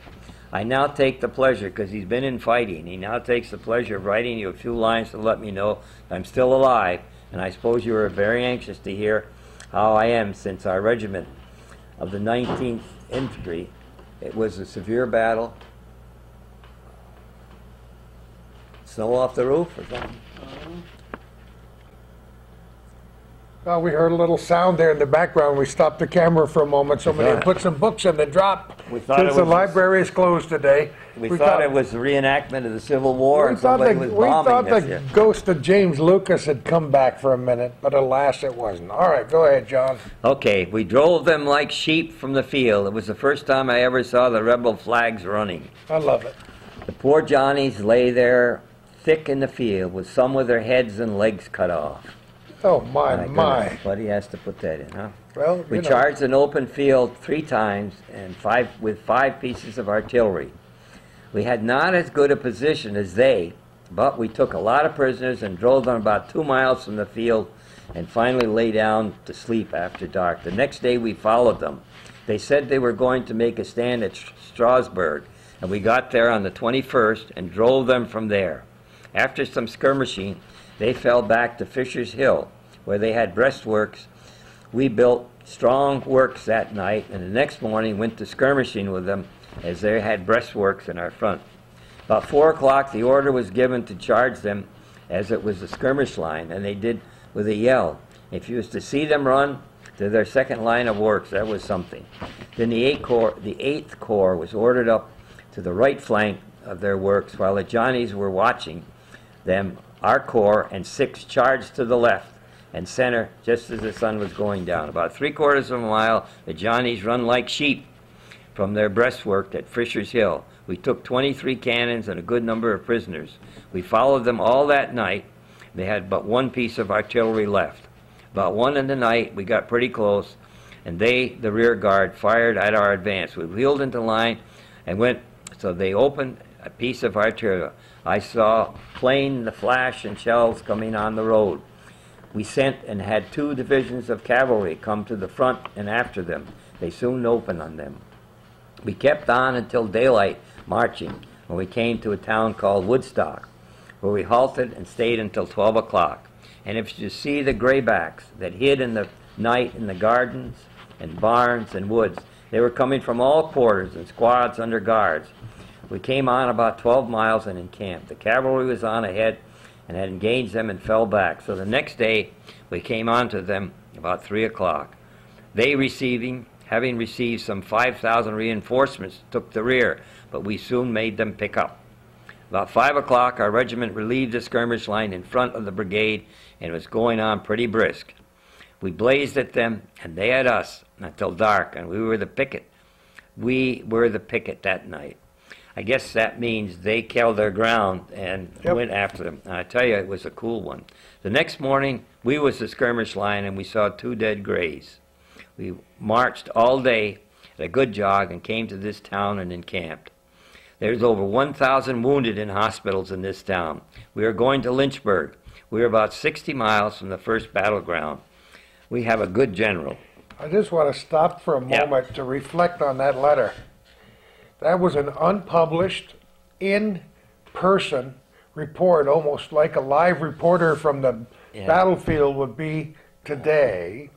I now take the pleasure, because he's been in fighting, he now takes the pleasure of writing you a few lines to let me know I'm still alive, and I suppose you are very anxious to hear how I am since our regiment of the 19th Infantry. It was a severe battle. Snow off the roof or something? Well, we heard a little sound there in the background. We stopped the camera for a moment. Somebody put some books in the drop. We thought Since the library is closed today. We, thought, it was a reenactment of the Civil War We thought the, we thought the year. ghost of James Lucas had come back for a minute, but alas, it wasn't. All right, go ahead, John. Okay, we drove them like sheep from the field. It was the first time I ever saw the rebel flags running. I love it. The poor Johnnies lay there thick in the field with some with their heads and legs cut off. Oh, my, My Buddy has to put that in, huh? Well, We know, charged an open field three times and five with five pieces of artillery. We had not as good a position as they, but we took a lot of prisoners and drove them about two miles from the field and finally lay down to sleep after dark. The next day we followed them. They said they were going to make a stand at Strasburg, and we got there on the 21st and drove them from there. After some skirmishing, they fell back to Fisher's Hill, where they had breastworks we built strong works that night, and the next morning went to skirmishing with them as they had breastworks in our front. About four o'clock, the order was given to charge them as it was a skirmish line, and they did with a yell. If you was to see them run to their second line of works, that was something. Then the Eighth Corps, the Eighth Corps was ordered up to the right flank of their works, while the Johnnies were watching them. Our corps and six charged to the left and center just as the sun was going down. About three quarters of a mile, the Johnnies run like sheep from their breastwork at Fisher's Hill. We took 23 cannons and a good number of prisoners. We followed them all that night. They had but one piece of artillery left. About one in the night, we got pretty close, and they, the rear guard, fired at our advance. We wheeled into line and went, so they opened a piece of artillery. I saw plain the flash and shells coming on the road. We sent and had two divisions of cavalry come to the front and after them. They soon opened on them. We kept on until daylight marching, when we came to a town called Woodstock, where we halted and stayed until 12 o'clock. And if you see the graybacks that hid in the night in the gardens and barns and woods, they were coming from all quarters in squads under guards. We came on about 12 miles and encamped. The cavalry was on ahead and had engaged them and fell back. So the next day, we came on to them about 3 o'clock. They receiving, having received some 5,000 reinforcements, took the rear, but we soon made them pick up. About 5 o'clock, our regiment relieved the skirmish line in front of the brigade and it was going on pretty brisk. We blazed at them, and they at us until dark, and we were the picket. We were the picket that night. I guess that means they held their ground and Yep. went after them. And I tell you, it was a cool one. The next morning, we was the skirmish line, and we saw two dead grays. We marched all day at a good jog and came to this town and encamped. There's over 1,000 wounded in hospitals in this town. We are going to Lynchburg. We are about 60 miles from the first battleground. We have a good general. I just want to stop for a Yeah. moment to reflect on that letter. That was an unpublished, in-person report, almost like a live reporter from the Yeah. battlefield would be today.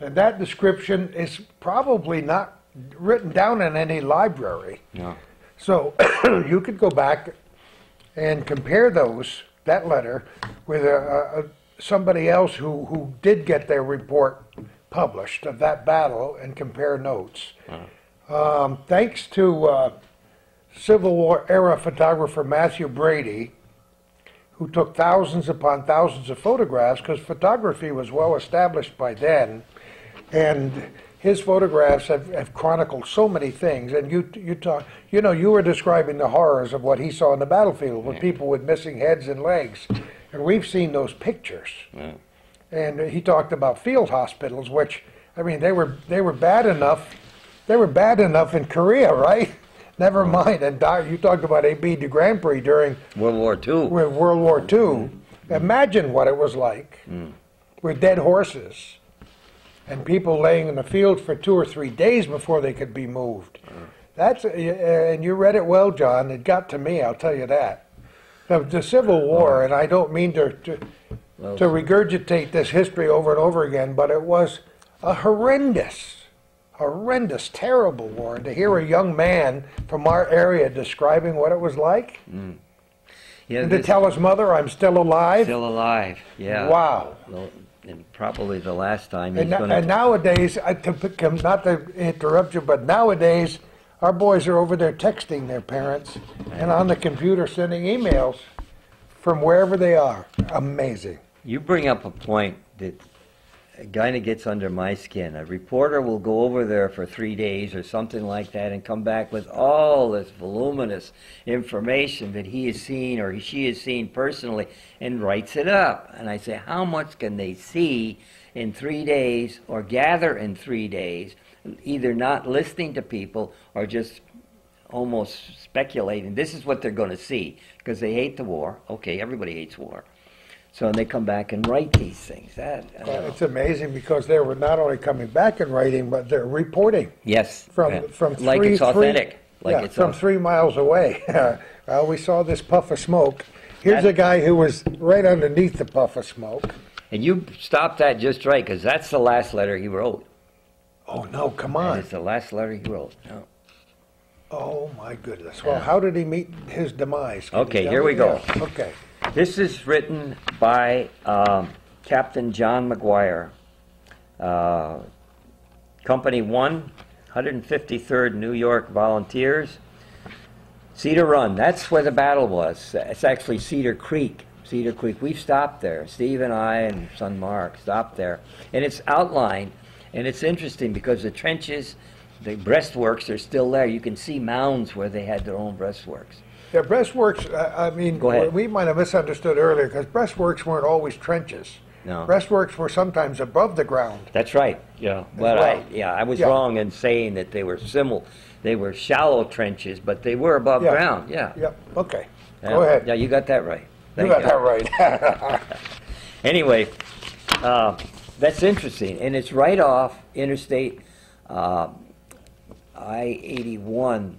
And that description is probably not written down in any library. No. So you could go back and compare those, that letter, with a, a, somebody else who, who did get their report published of that battle and compare notes. Uh-huh. Um, thanks to uh, Civil War era photographer Mathew Brady, who took thousands upon thousands of photographs, because photography was well established by then, and his photographs have, have chronicled so many things. And you you talk, you know, you were describing the horrors of what he saw on the battlefield with people with missing heads and legs, and we've seen those pictures. And he talked about field hospitals, which I mean, they were they were bad enough. They were bad enough in Korea, right? Never mind. And Doc, you talked about A.B. DeGrandpre during World War II. World War II. Mm-hmm. Imagine what it was like mm. with dead horses and people laying in the field for two or three days before they could be moved. Uh. That's uh, and you read it well, John. It got to me. I'll tell you that. The, the Civil War, uh-huh. and I don't mean to, to to regurgitate this history over and over again, but it was a horrendous, horrendous, terrible war. And to hear a young man from our area describing what it was like, mm. Yeah, and to tell his mother, I'm still alive. still alive. Yeah. Wow. Well, and probably the last time And, no- going and nowadays, I, to, not to interrupt you, but nowadays, our boys are over there texting their parents and on the computer sending emails from wherever they are. Amazing. You bring up a point that kind of gets under my skin. A reporter will go over there for three days or something like that and come back with all this voluminous information that he has seen or she has seen personally and writes it up. And I say, how much can they see in three days or gather in three days, either not listening to people or just almost speculating this is what they're going to see because they hate the war. Okay, everybody hates war. So they come back and write these things. That, Well. It's amazing because they were not only coming back and writing, but they're reporting yes, from yeah. from like three, it's three- like yeah, it's from three miles away. well, uh, we saw this puff of smoke. Here's That- a guy who was right underneath the puff of smoke. and you stopped that just right because that's the last letter he wrote. Oh no, come on! it's the last letter he wrote. No. Oh my goodness! Well, how did he meet his demise? Can Okay, here we go. Yeah, Okay. This is written by um, Captain John McGuire, uh, Company 1, 153rd New York Volunteers, Cedar Run. That's where the battle was. It's actually Cedar Creek. Cedar Creek. We've stopped there. Steve and I and son Mark stopped there. And it's outlined, and it's interesting because the trenches, the breastworks are still there. You can see mounds where they had their own breastworks. Yeah, breastworks, I I mean, Go ahead. we might have misunderstood earlier, because breastworks weren't always trenches. No. Breastworks were sometimes above the ground. That's right. Yeah. But well. I, yeah, I was Yeah. wrong in saying that they were simul, they were shallow trenches, but they were above Yeah. ground. Yeah. Yep, okay. Yeah. Go ahead. Yeah, you got that right. You Thank got that right. Anyway, uh, that's interesting, and it's right off Interstate uh, I-81,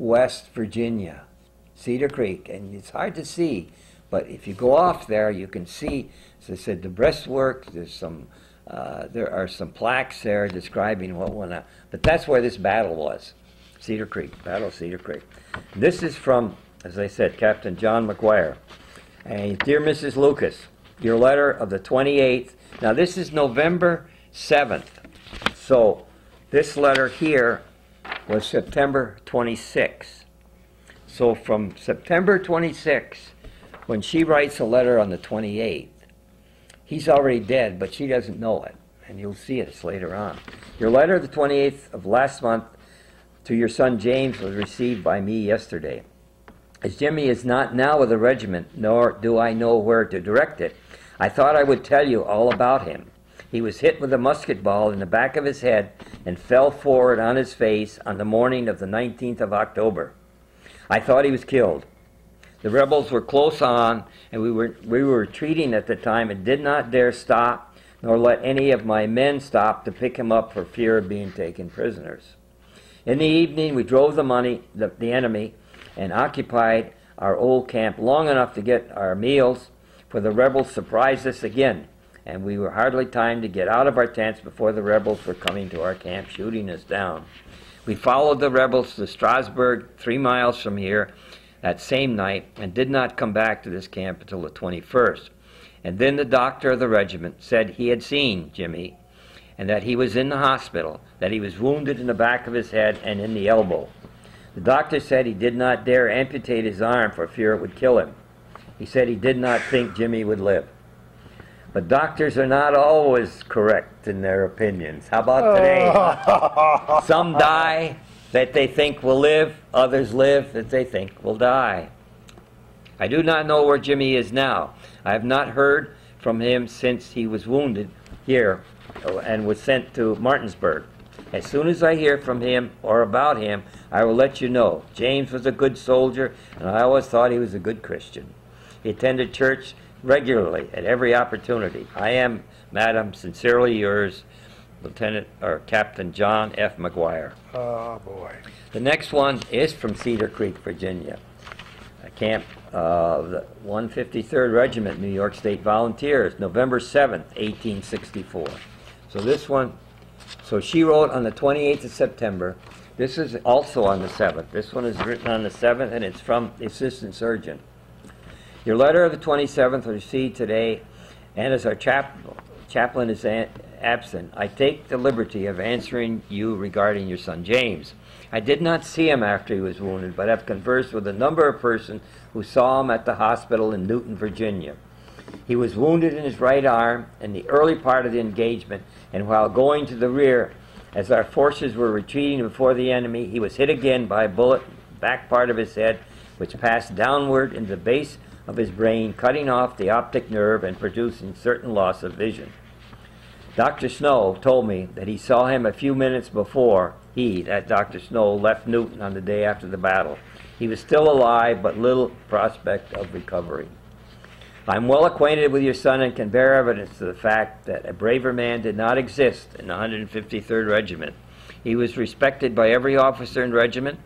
Northwest Virginia, Cedar Creek, and it's hard to see, but if you go off there, you can see. As I said, the breastwork. There's some. Uh, there are some plaques there describing what went on. But that's where this battle was, Cedar Creek, Battle of Cedar Creek. This is from, as I said, Captain John McGuire. And dear Mrs. Lucas, your letter of the 28th. Now this is November 7th. So this letter here was September 26th. So from September 26th, when she writes a letter on the 28th, he's already dead, but she doesn't know it. And you'll see this later on. Your letter of the 28th of last month to your son James was received by me yesterday. As Jimmy is not now with the regiment, nor do I know where to direct it, I thought I would tell you all about him. He was hit with a musket ball in the back of his head and fell forward on his face on the morning of the 19th of October. I thought he was killed. The rebels were close on, and we were, we were retreating at the time and did not dare stop nor let any of my men stop to pick him up for fear of being taken prisoners. In the evening, we drove the money, the, the enemy, and occupied our old camp long enough to get our meals, for the rebels surprised us again, and we were hardly time to get out of our tents before the rebels were coming to our camp, shooting us down. We followed the rebels to Strasburg, three miles from here, that same night, and did not come back to this camp until the 21st. And then the doctor of the regiment said he had seen Jimmy and that he was in the hospital, that he was wounded in the back of his head and in the elbow. The doctor said he did not dare amputate his arm for fear it would kill him. He said he did not think Jimmy would live. But doctors are not always correct in their opinions. How about today? Some die that they think will live, others live that they think will die. I do not know where Jimmy is now. I have not heard from him since he was wounded here uh, and was sent to Martinsburg. As soon as I hear from him or about him, I will let you know. James was a good soldier, and I always thought he was a good Christian. He attended church regularly at every opportunity. I am, madam, sincerely yours, Lieutenant or Captain John F. McGuire. Oh, boy. The next one is from Cedar Creek, Virginia. A camp of the 153rd Regiment, New York State Volunteers, November 7th, 1864. So this one, so she wrote on the 28th of September. This is also on the 7th. This one is written on the 7th, and it's from the Assistant Surgeon. Your letter of the 27th was received today, and as our chap- chaplain is absent, I take the liberty of answering you regarding your son James. I did not see him after he was wounded, but have conversed with a number of persons who saw him at the hospital in Newton, Virginia. He was wounded in his right arm in the early part of the engagement, and while going to the rear, as our forces were retreating before the enemy, he was hit again by a bullet, back part of his head, which passed downward in the base of his brain, cutting off the optic nerve and producing certain loss of vision. Dr. Snow told me that he saw him a few minutes before he, that Dr. Snow, left Newton on the day after the battle. He was still alive, but little prospect of recovery. I'm well acquainted with your son and can bear evidence to the fact that a braver man did not exist in the 153rd Regiment. He was respected by every officer in regiment,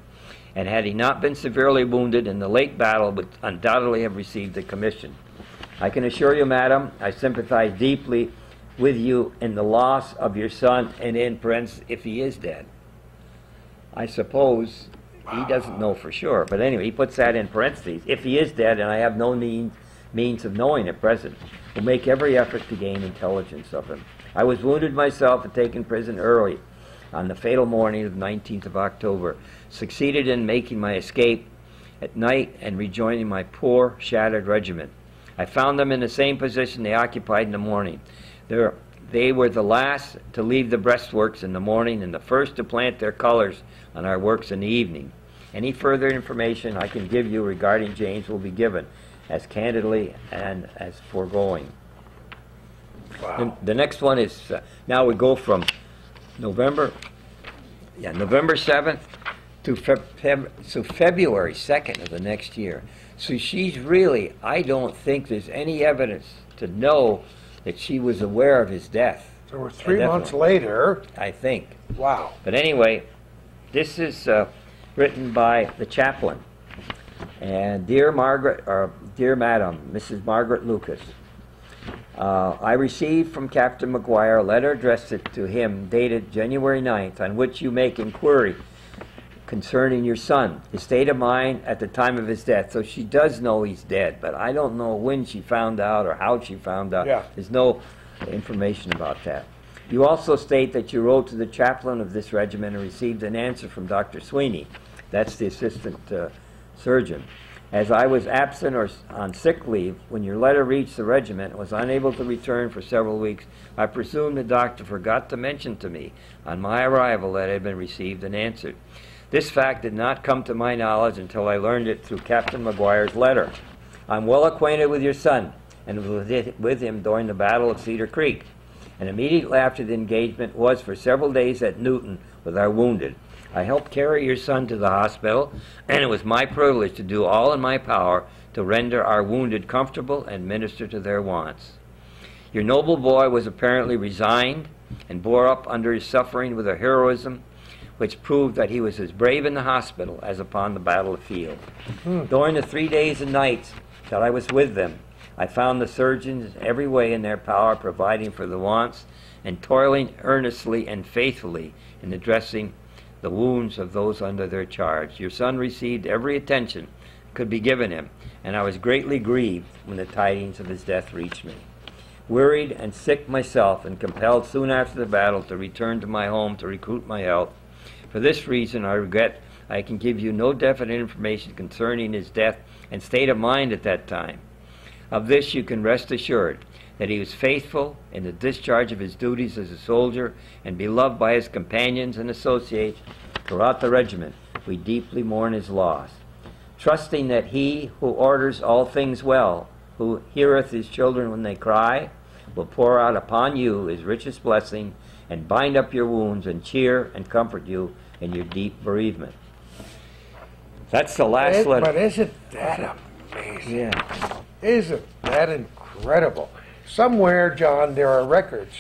and had he not been severely wounded in the late battle, would undoubtedly have received the commission. I can assure you, madam, I sympathize deeply with you in the loss of your son, and in parentheses, if he is dead. I suppose he doesn't know for sure, but anyway, he puts that in parentheses. If he is dead, and I have no means means of knowing at present, will make every effort to gain intelligence of him. I was wounded myself and taken prison early on the fatal morning of the 19th of October. Succeeded in making my escape at night and rejoining my poor, shattered regiment. I found them in the same position they occupied in the morning. They're, they were the last to leave the breastworks in the morning and the first to plant their colors on our works in the evening. Any further information I can give you regarding James will be given as candidly and as foregoing. Wow. The, the next one is, uh, now we go from November, yeah, November 7th to Feb, Feb, so February 2nd of the next year. So she's really, I don't think there's any evidence to know that she was aware of his death, So we're three Definitely. months later. I think. Wow. But anyway, this is uh, written by the chaplain. And dear Margaret, or dear Madam, Mrs. Margaret Lucas, uh, I received from Captain McGuire a letter addressed to him dated January 9th, on which you make inquiry concerning your son, his state of mind at the time of his death. So she does know he's dead, but I don't know when she found out or how she found out. Yeah. There's no information about that. You also state that you wrote to the chaplain of this regiment and received an answer from Dr. Sweeney. That's the assistant uh, surgeon. As I was absent or on sick leave when your letter reached the regiment and was unable to return for several weeks, I presume the doctor forgot to mention to me on my arrival that it had been received and answered. This fact did not come to my knowledge until I learned it through Captain McGuire's letter. I'm well acquainted with your son and was with him during the Battle of Cedar Creek, and immediately after the engagement was for several days at Newton with our wounded. I helped carry your son to the hospital, and it was my privilege to do all in my power to render our wounded comfortable and minister to their wants. Your noble boy was apparently resigned and bore up under his suffering with a heroism which proved that he was as brave in the hospital as upon the battlefield. Hmm. During the three days and nights that I was with them, I found the surgeons every way in their power providing for the wants and toiling earnestly and faithfully in addressing the wounds of those under their charge. Your son received every attention could be given him, and I was greatly grieved when the tidings of his death reached me. Wearied and sick myself, and compelled soon after the battle to return to my home to recruit my health. For this reason, I regret I can give you no definite information concerning his death and state of mind at that time. Of this you can rest assured that he was faithful in the discharge of his duties as a soldier and beloved by his companions and associates throughout the regiment. We deeply mourn his loss. Trusting that he who orders all things well, who heareth his children when they cry, will pour out upon you his richest blessing and bind up your wounds and cheer and comfort you in your deep bereavement. That's the last It- letter. But isn't that amazing? Yeah. Isn't that incredible? Somewhere, John, there are records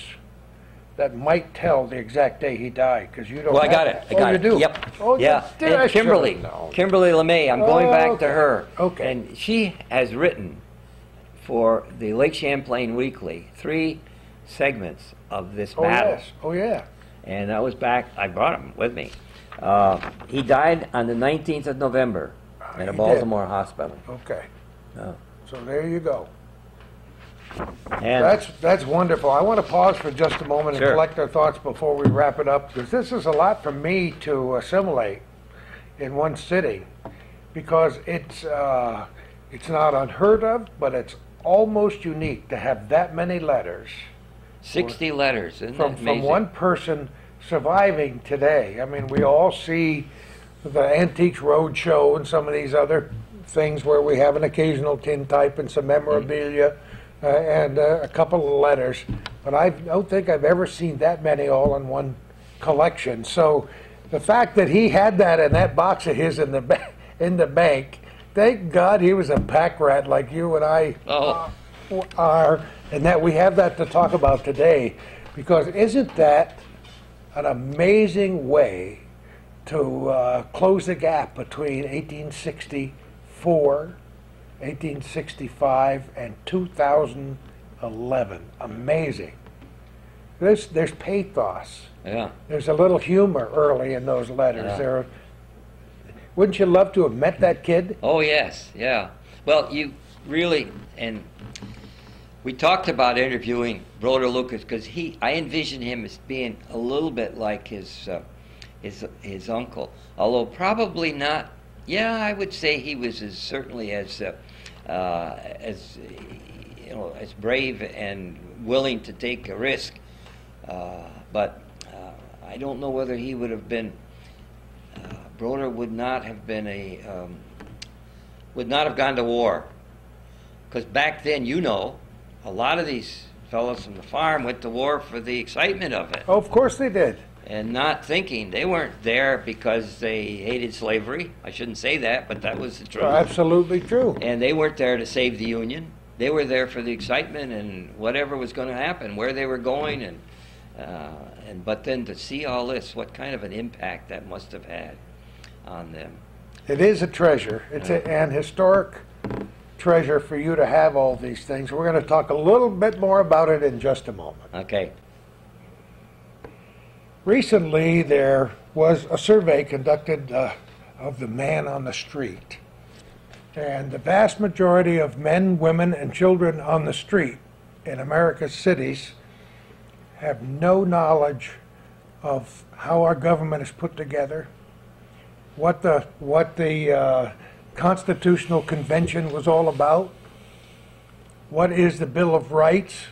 that might tell the exact day he died, because you don't Well, I have got it. I Oh, got you it. do? Yep. Oh, yeah. did I And Kimberly, known. Kimberly LeMay. I'm going back Okay. to her. Okay. And she has written for the Lake Champlain Weekly three segments of this Oh, battle, yes, oh, yeah. and that was back. I brought them with me. Uh, he died on the 19th of November in He a did. Baltimore hospital. Okay, Oh. so there you go. And That's, that's wonderful. I want to pause for just a moment and collect our thoughts before we wrap it up, because this is a lot for me to assimilate in one sitting, because it's, uh, it's not unheard of, but it's almost unique to have that many letters 60 letters, isn't from, from one person surviving today. I mean, we all see the Antiques Roadshow and some of these other things where we have an occasional tintype and some memorabilia uh, and uh, a couple of letters, but I don't think I've ever seen that many all in one collection. So the fact that he had that in that box of his in the ba- in the bank, thank God he was a pack rat like you and I Oh. are, and that we have that to talk about today, because isn't that an amazing way to uh, close the gap between 1864, 1865, and 2011? Amazing. There's, there's pathos. Yeah. There's a little humor early in those letters. Yeah. There, wouldn't you love to have met that kid? Oh yes, yeah. Well, you really and we talked about interviewing Broder Lucas because he, I envision him as being a little bit like his uh, his his uncle, although probably not. Yeah, I would say he was as certainly as uh, uh, as you know as brave and willing to take a risk. Uh, but uh, I don't know whether he would have been. Uh, Broder would not have been a um, would not have gone to war. Because back then, you know, a lot of these fellows from the farm went to war for the excitement of it Oh, of course they did. And not thinking they weren't there because they hated slavery. I shouldn't say that, but that was the truth. Absolutely true. And they weren't there to save the Union. They were there for the excitement and whatever was going to happen, where they were going, and uh, and but then to see all this, what kind of an impact that must have had on them. It is a treasure. It's a, an historic treasure for you to have all these things. We're going to talk a little bit more about it in just a moment. Okay. Recently, there was a survey conducted uh, of the man on the street. And the vast majority of men, women, and children on the street in America's cities have no knowledge of how our government is put together, what the, what the uh, Constitutional Convention was all about, what is the Bill of Rights,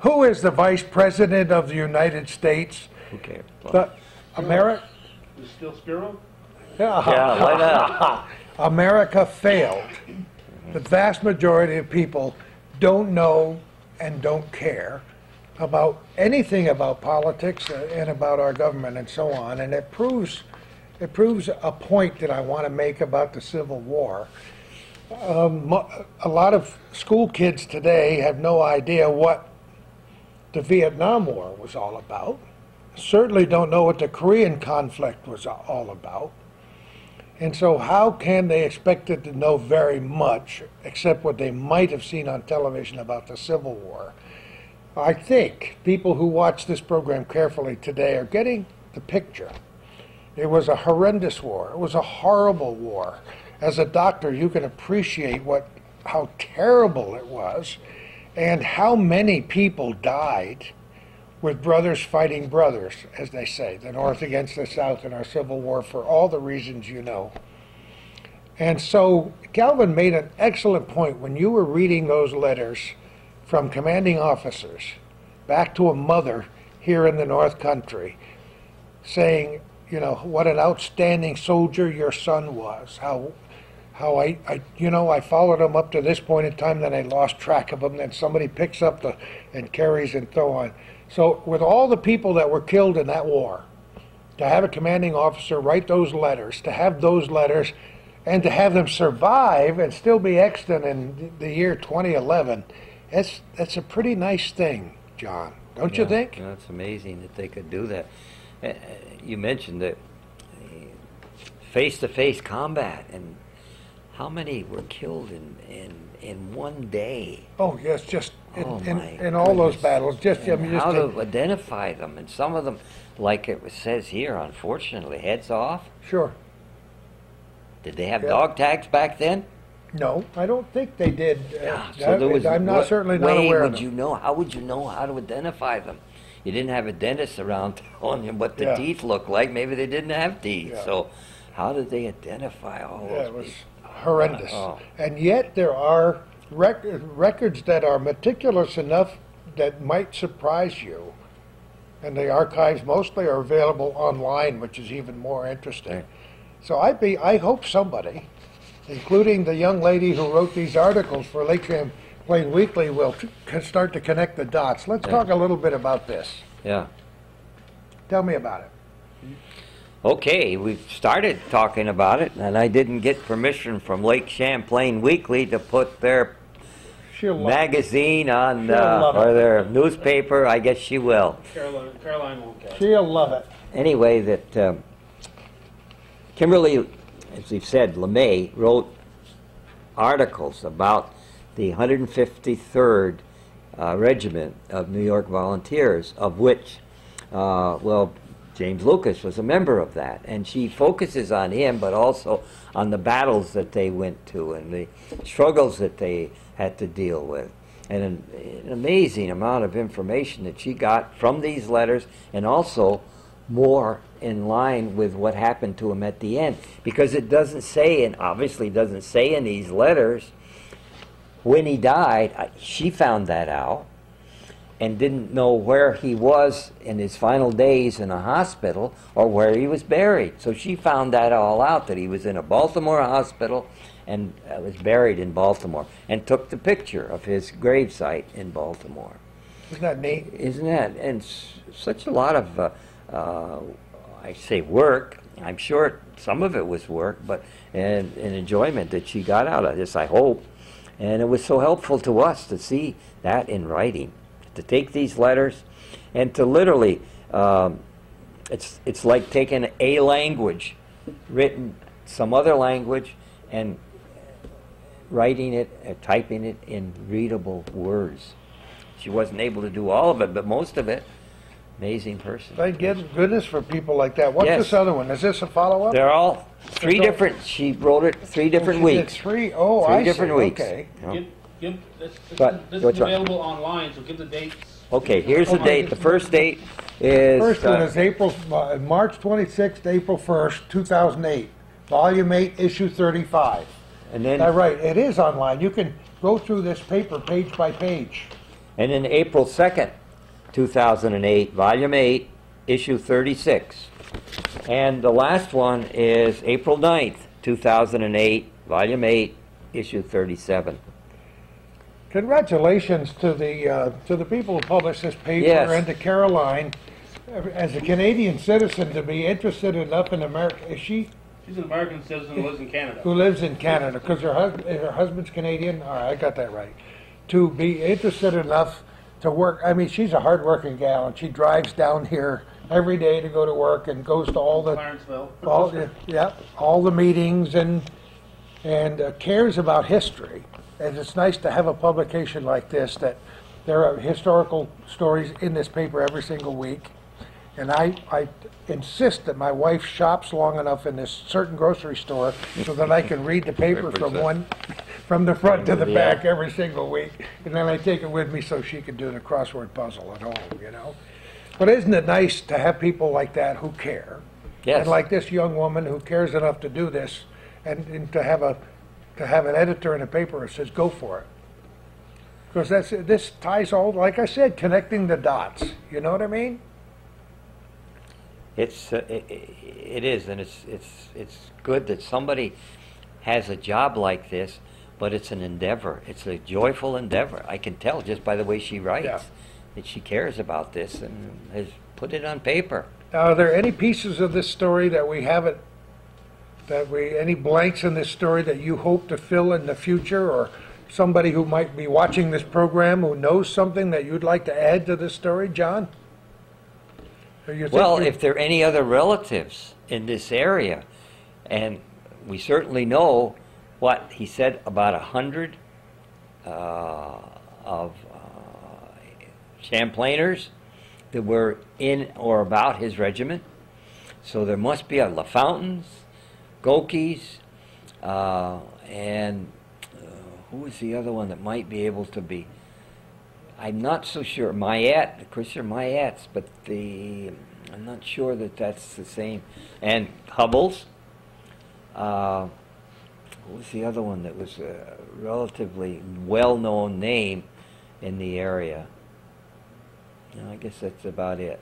who is the Vice President of the United States, Who cares? the America. Is still Spiro? Yeah, why not? America failed. The vast majority of people don't know and don't care about anything about politics and about our government and so on. And it proves, it proves a point that I want to make about the Civil War. Um, a lot of school kids today have no idea what the Vietnam War was all about. Certainly don't know what the Korean conflict was all about. And so, how can they expect it to know very much, except what they might have seen on television about the Civil War? I think people who watch this program carefully today are getting the picture. It was a horrendous war. It was a horrible war. As a doctor, you can appreciate what how terrible it was and how many people died with brothers fighting brothers, as they say, the North against the South in our Civil War for all the reasons you know. And so Calvin made an excellent point when you were reading those letters from commanding officers back to a mother here in the North Country, saying, you know, what an outstanding soldier your son was, how how I, I you know I followed him up to this point in time, then I lost track of him, then somebody picks up the and carries and so on. So with all the people that were killed in that war, to have a commanding officer write those letters, to have those letters, and to have them survive and still be extant in the year 2011, that's that's a pretty nice thing, John. Don't you Yeah, think? yeah, It's amazing that they could do that. Uh, uh, You mentioned that face to face combat, and how many were killed in, in, in one day? Oh yes, just in, Oh, in, in all those battles. Just I mean, just how to- to identify them, and some of them, like it says here, unfortunately, heads off. sure. Did they have Yeah. dog tags back then? No, I don't think they did. uh, Yeah, so that- there was. I'm not certainly not aware of would them. you know? How would you know how to identify them? You didn't have a dentist around telling you what the Yeah. teeth looked like. Maybe they didn't have teeth. Yeah. So, how did they identify all Yeah, those it was people? horrendous. Oh. And yet there are rec- records that are meticulous enough that might surprise you. And the archives mostly are available online, which is even more interesting. So I be I hope somebody, including the young lady who wrote these articles for Lake Champlain Weekly, will start to connect the dots. Let's Yeah. talk a little bit about this. Yeah. Tell me about it. Okay, we've started talking about it, and I didn't get permission from Lake Champlain Weekly to put their She'll love it. Magazine on She'll uh, love or their newspaper. I guess she will. Caroline, Caroline won't catch. She'll love it. anyway, that um, Kimberly, as we've said, LeMay wrote articles about the 153rd uh, Regiment of New York Volunteers, of which, uh, well, James Lucas was a member of that. And she focuses on him, but also on the battles that they went to and the struggles that they had to deal with. And an, an amazing amount of information that she got from these letters, and also more in line with what happened to him at the end. Because it doesn't say, and obviously doesn't say in these letters, when he died, she found that out and didn't know where he was in his final days in a hospital or where he was buried. So she found that all out that he was in a Baltimore hospital and uh, was buried in Baltimore and took the picture of his gravesite in Baltimore. Isn't that neat? Isn't that? And s- such a lot of, uh, uh, I say work. I'm sure some of it was work, but and, and enjoyment that she got out of this. I hope, and it was so helpful to us to see that in writing, to take these letters, and to literally, um, it's it's like taking a language, written some other language, and writing it, uh, typing it in readable words. She wasn't able to do all of it, but most of it. Amazing person. Thank good- goodness for people like that. What's Yes. this other one? Is this a follow-up? They're all three That's all- different. She wrote it three different she did weeks. Three, oh, Three I different see. weeks. Okay. Yeah. Give, give, this, this, But, this is one? available online, so give the dates. Okay, here's the Oh, date. The first date is First one uh, is April, uh, March twenty-sixth, April first, two thousand eight. Volume eight, issue thirty-five. And then Now, right, it is online. You can go through this paper page by page. and then April second, two thousand and eight, volume eight, issue thirty-six, and the last one is April 9th, two thousand and eight, volume eight, issue thirty-seven. Congratulations to the, uh, to the people who published this paper Yes. and to Caroline. As a Canadian citizen, to be interested enough in America, is she, She's an American citizen who lives in Canada. who lives in Canada, because her husband, her husband's Canadian, all right, I got that right, to be interested enough to work. I mean, she's a hardworking gal, and she drives down here every day to go to work and goes to all the Clarenceville. all the, yeah, all the meetings and and uh, cares about history. And it's nice to have a publication like this that there are historical stories in this paper every single week. And I, I insist that my wife shops long enough in this certain grocery store so that I can read the paper from one, from the front to the back every single week. And then I take it with me so she can do the crossword puzzle at home, you know? But isn't it nice to have people like that who care? Yes. And like this young woman who cares enough to do this, and, and to have a, to have an editor in a paper that says, go for it. Because that's, this ties all, like I said, connecting the dots, you know what I mean? It's, uh, i- i- it is, and it's, it's, it's good that somebody has a job like this, but it's an endeavor. It's a joyful endeavor. I can tell just by the way she Yeah. writes that she cares about this and has put it on paper. Are there any pieces of this story that we haven't, that we, any blanks in this story that you hope to fill in the future? Or somebody who might be watching this program who knows something that you'd like to add to this story, John? Or you think Well, if there are any other relatives in this area, and we certainly know what he said about a hundred uh, of uh, Champlainers that were in or about his regiment. So there must be a LaFountains, Gokis, uh, and uh, who the other one that might be able to be? I'm not so sure. Mayette, Christian Mayette's, but the I'm not sure that that's the same. And Hubbles. Uh, what was the other one that was a relatively well-known name in the area? I guess that's about it.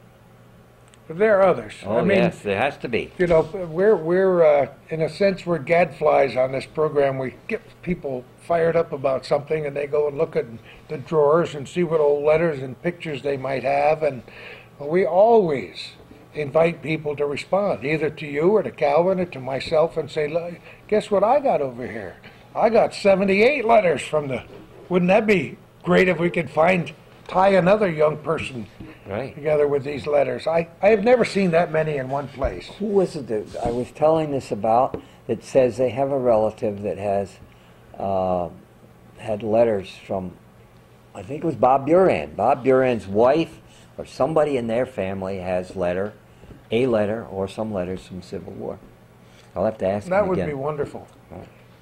There are others. Oh I mean, yes, there has to be. You know, we're, we're, uh, in a sense, we're gadflies on this program. We get people fired up about something and they go and look at the drawers and see what old letters and pictures they might have. And we always invite people to respond, either to you or to Calvin or to myself and say, "Look, guess what I got over here? I got 78 letters from the, wouldn't that be great if we could find, tie another young person Right. together with these letters? I, I have never seen that many in one place. Who was it that I was telling this about that says they have a relative that has uh, had letters from, I think it was Bob Bowron. Bob Bowron's wife or somebody in their family has letter, a letter or some letters from Civil War. I'll have to ask That him would again. be wonderful.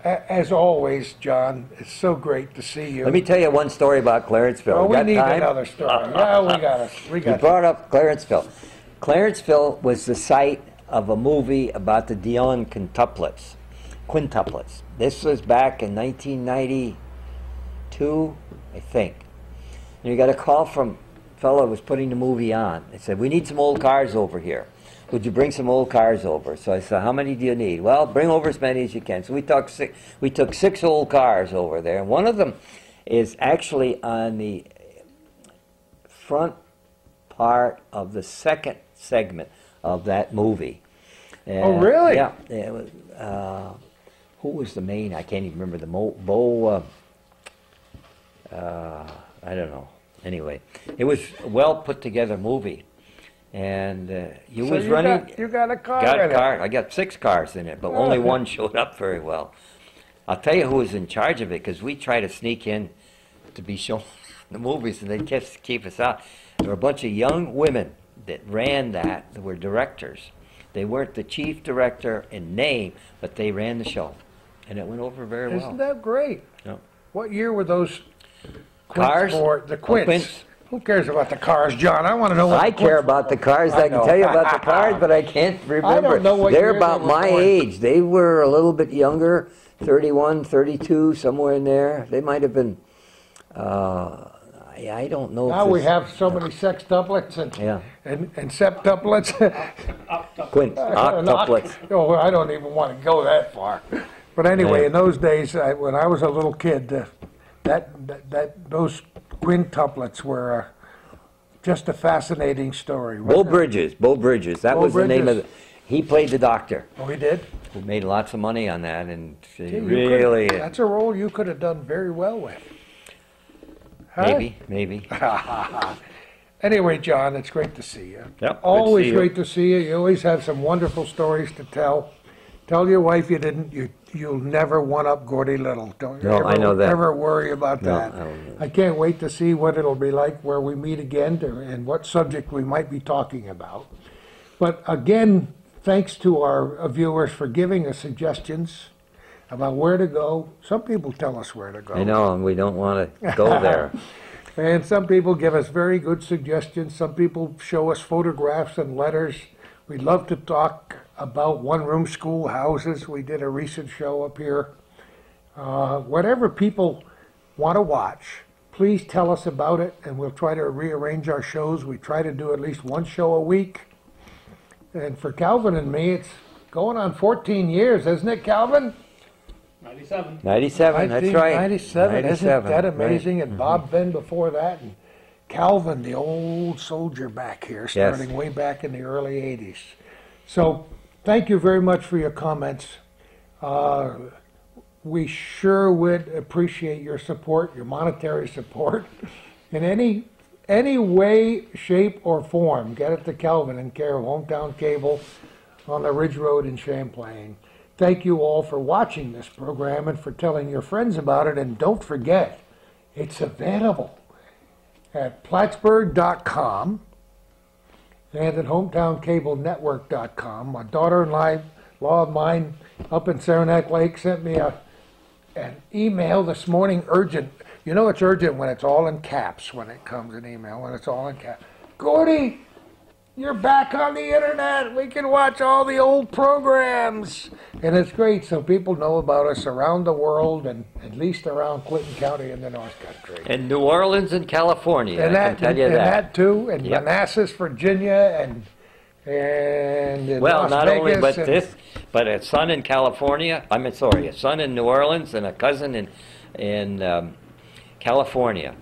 As always, John, it's so great to see you. Let me tell you one story about Clarenceville. Oh, we Got need time? another story. Yeah, we got it. We got it. brought up Clarenceville. Clarenceville was the site of a movie about the Dionne quintuplets. Quintuplets. This was back in 1992, I think. And you got a call from a fellow who was putting the movie on. They said, "We need some old cars over here. Would you bring some old cars over?" So I said, "How many do you need?" Well, bring over as many as you can. So we took six. We took six old cars over there, and one of them is actually on the front part of the second segment of that movie. Oh, Uh, really? Yeah. it was, uh, who was the main? I can't even remember the Mo, Bo. Uh, uh, I don't know. Anyway, it was a well put together movie, and uh, you So was you running. got- You got a car got a it. I got six cars in it, but only one showed up very well. I'll tell you who was in charge of it because we try to sneak in to be shown the movies, and they just keep us out. There were a bunch of young women that ran that. That were directors. They weren't the chief director in name, but they ran the show, and it went over very well. Isn't that great? Yep. What year were those Cars? for? The Oh, quints. Who cares about the cars, John? I want to know what I care about the cars. I, I can tell you about the cars, but I can't remember. know what They're year they about my born. age. They were a little bit younger, 31, 32, somewhere in there. They might have been. Uh, I, I don't know. Now we have so many sextuplets and, Yeah. and, and septuplets. Up, up. Quint, octuplets. Oh, I don't even want to go that far. But anyway, Yeah. in those days, I, when I was a little kid, uh, that, that, that those quintuplets were uh, just a fascinating story. Beau? Bridges. Beau Bridges. That Beau was the name of. Bridges. The, he played the doctor. Oh, he did. Who made lots of money on that, and Gee, you could- really. That's a role you could have done very well with. Huh? Maybe, maybe. Anyway, John, it's great to see you. Yep, good to Always see you. great to see you. You always have some wonderful stories to tell. Tell your wife you didn't, you, you'll never one-up Gordy Little. Don't you No, I ever- know that. Ever worry about No, that. I. I can't wait to see what it'll be like where we meet again to- and what subject we might be talking about. But again, thanks to our viewers for giving us suggestions about where to go. Some people tell us where to go. I know, and we don't want to go there. And some people give us very good suggestions. Some people show us photographs and letters. We love to talk about one-room schoolhouses. We did a recent show up here. Uh, whatever people want to watch, please tell us about it, and we'll try to rearrange our shows. We try to do at least one show a week. And for Calvin and me, it's going on 14 years, isn't it, Calvin? Ninety-seven. 97, that's right. 1997, isn't 97, that right. Mm-hmm. amazing? And Bob Venn before that, and Calvin, the old soldier back here, starting way back in the early 80s. So, thank you very much for your comments. Uh, we sure would appreciate your support, your monetary support, in any any way, shape, or form. Get it to Calvin in care of Hometown Cable on the Ridge Road in Champlain. Thank you all for watching this program and for telling your friends about it. And don't forget, it's available at Plattsburgh.com and at HometownCableNetwork.com. My daughter-in-law law of mine up in Saranac Lake sent me a an email this morning, urgent. You know it's urgent when it's all in caps, when it comes an email, when it's all in caps. Gordy, you're back on the internet. We can watch all the old programs. And it's great so people know about us around the world and at least around Clinton County in the North Country. And New Orleans and California, And I that, can tell you and that. that too, and Yep. Manassas, Virginia, and and Well, Las not only, Vegas but and- this, but a son in California, I mean, sorry, a son in New Orleans and a cousin in, in um, California.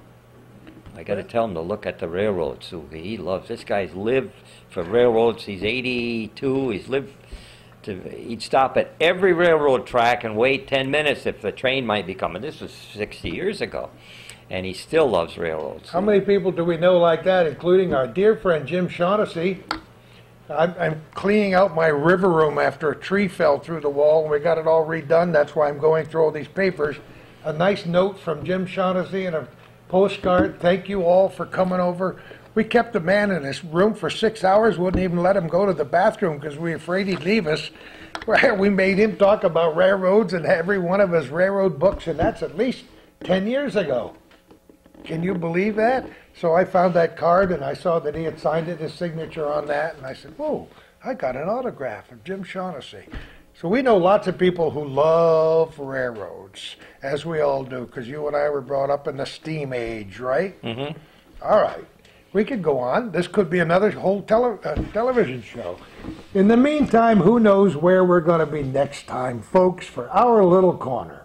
I gotta tell him to look at the railroads, so he loves, this guy's lived for railroads, he's eighty-two, he's lived to, he'd stop at every railroad track and wait ten minutes if the train might be coming. This was sixty years ago, and he still loves railroads. How many people do we know like that, including our dear friend Jim Shaughnessy? I'm, I'm cleaning out my river room after a tree fell through the wall, and we got it all redone. That's why I'm going through all these papers. A nice note from Jim Shaughnessy and a postcard. Thank you all for coming over. We kept the man in his room for six hours, wouldn't even let him go to the bathroom because we were afraid he'd leave us. We made him talk about railroads and every one of his railroad books, and that's at least 10 years ago. Can you believe that? So I found that card and I saw that he had signed it, his signature on that, and I said, whoa, I got an autograph of Jim Shaughnessy. So we know lots of people who love railroads, as we all do, because you and I were brought up in the steam age, right? Mhm. All right. We could go on. This could be another whole tele- uh, television show. In the meantime, who knows where we're going to be next time, folks, for our little corner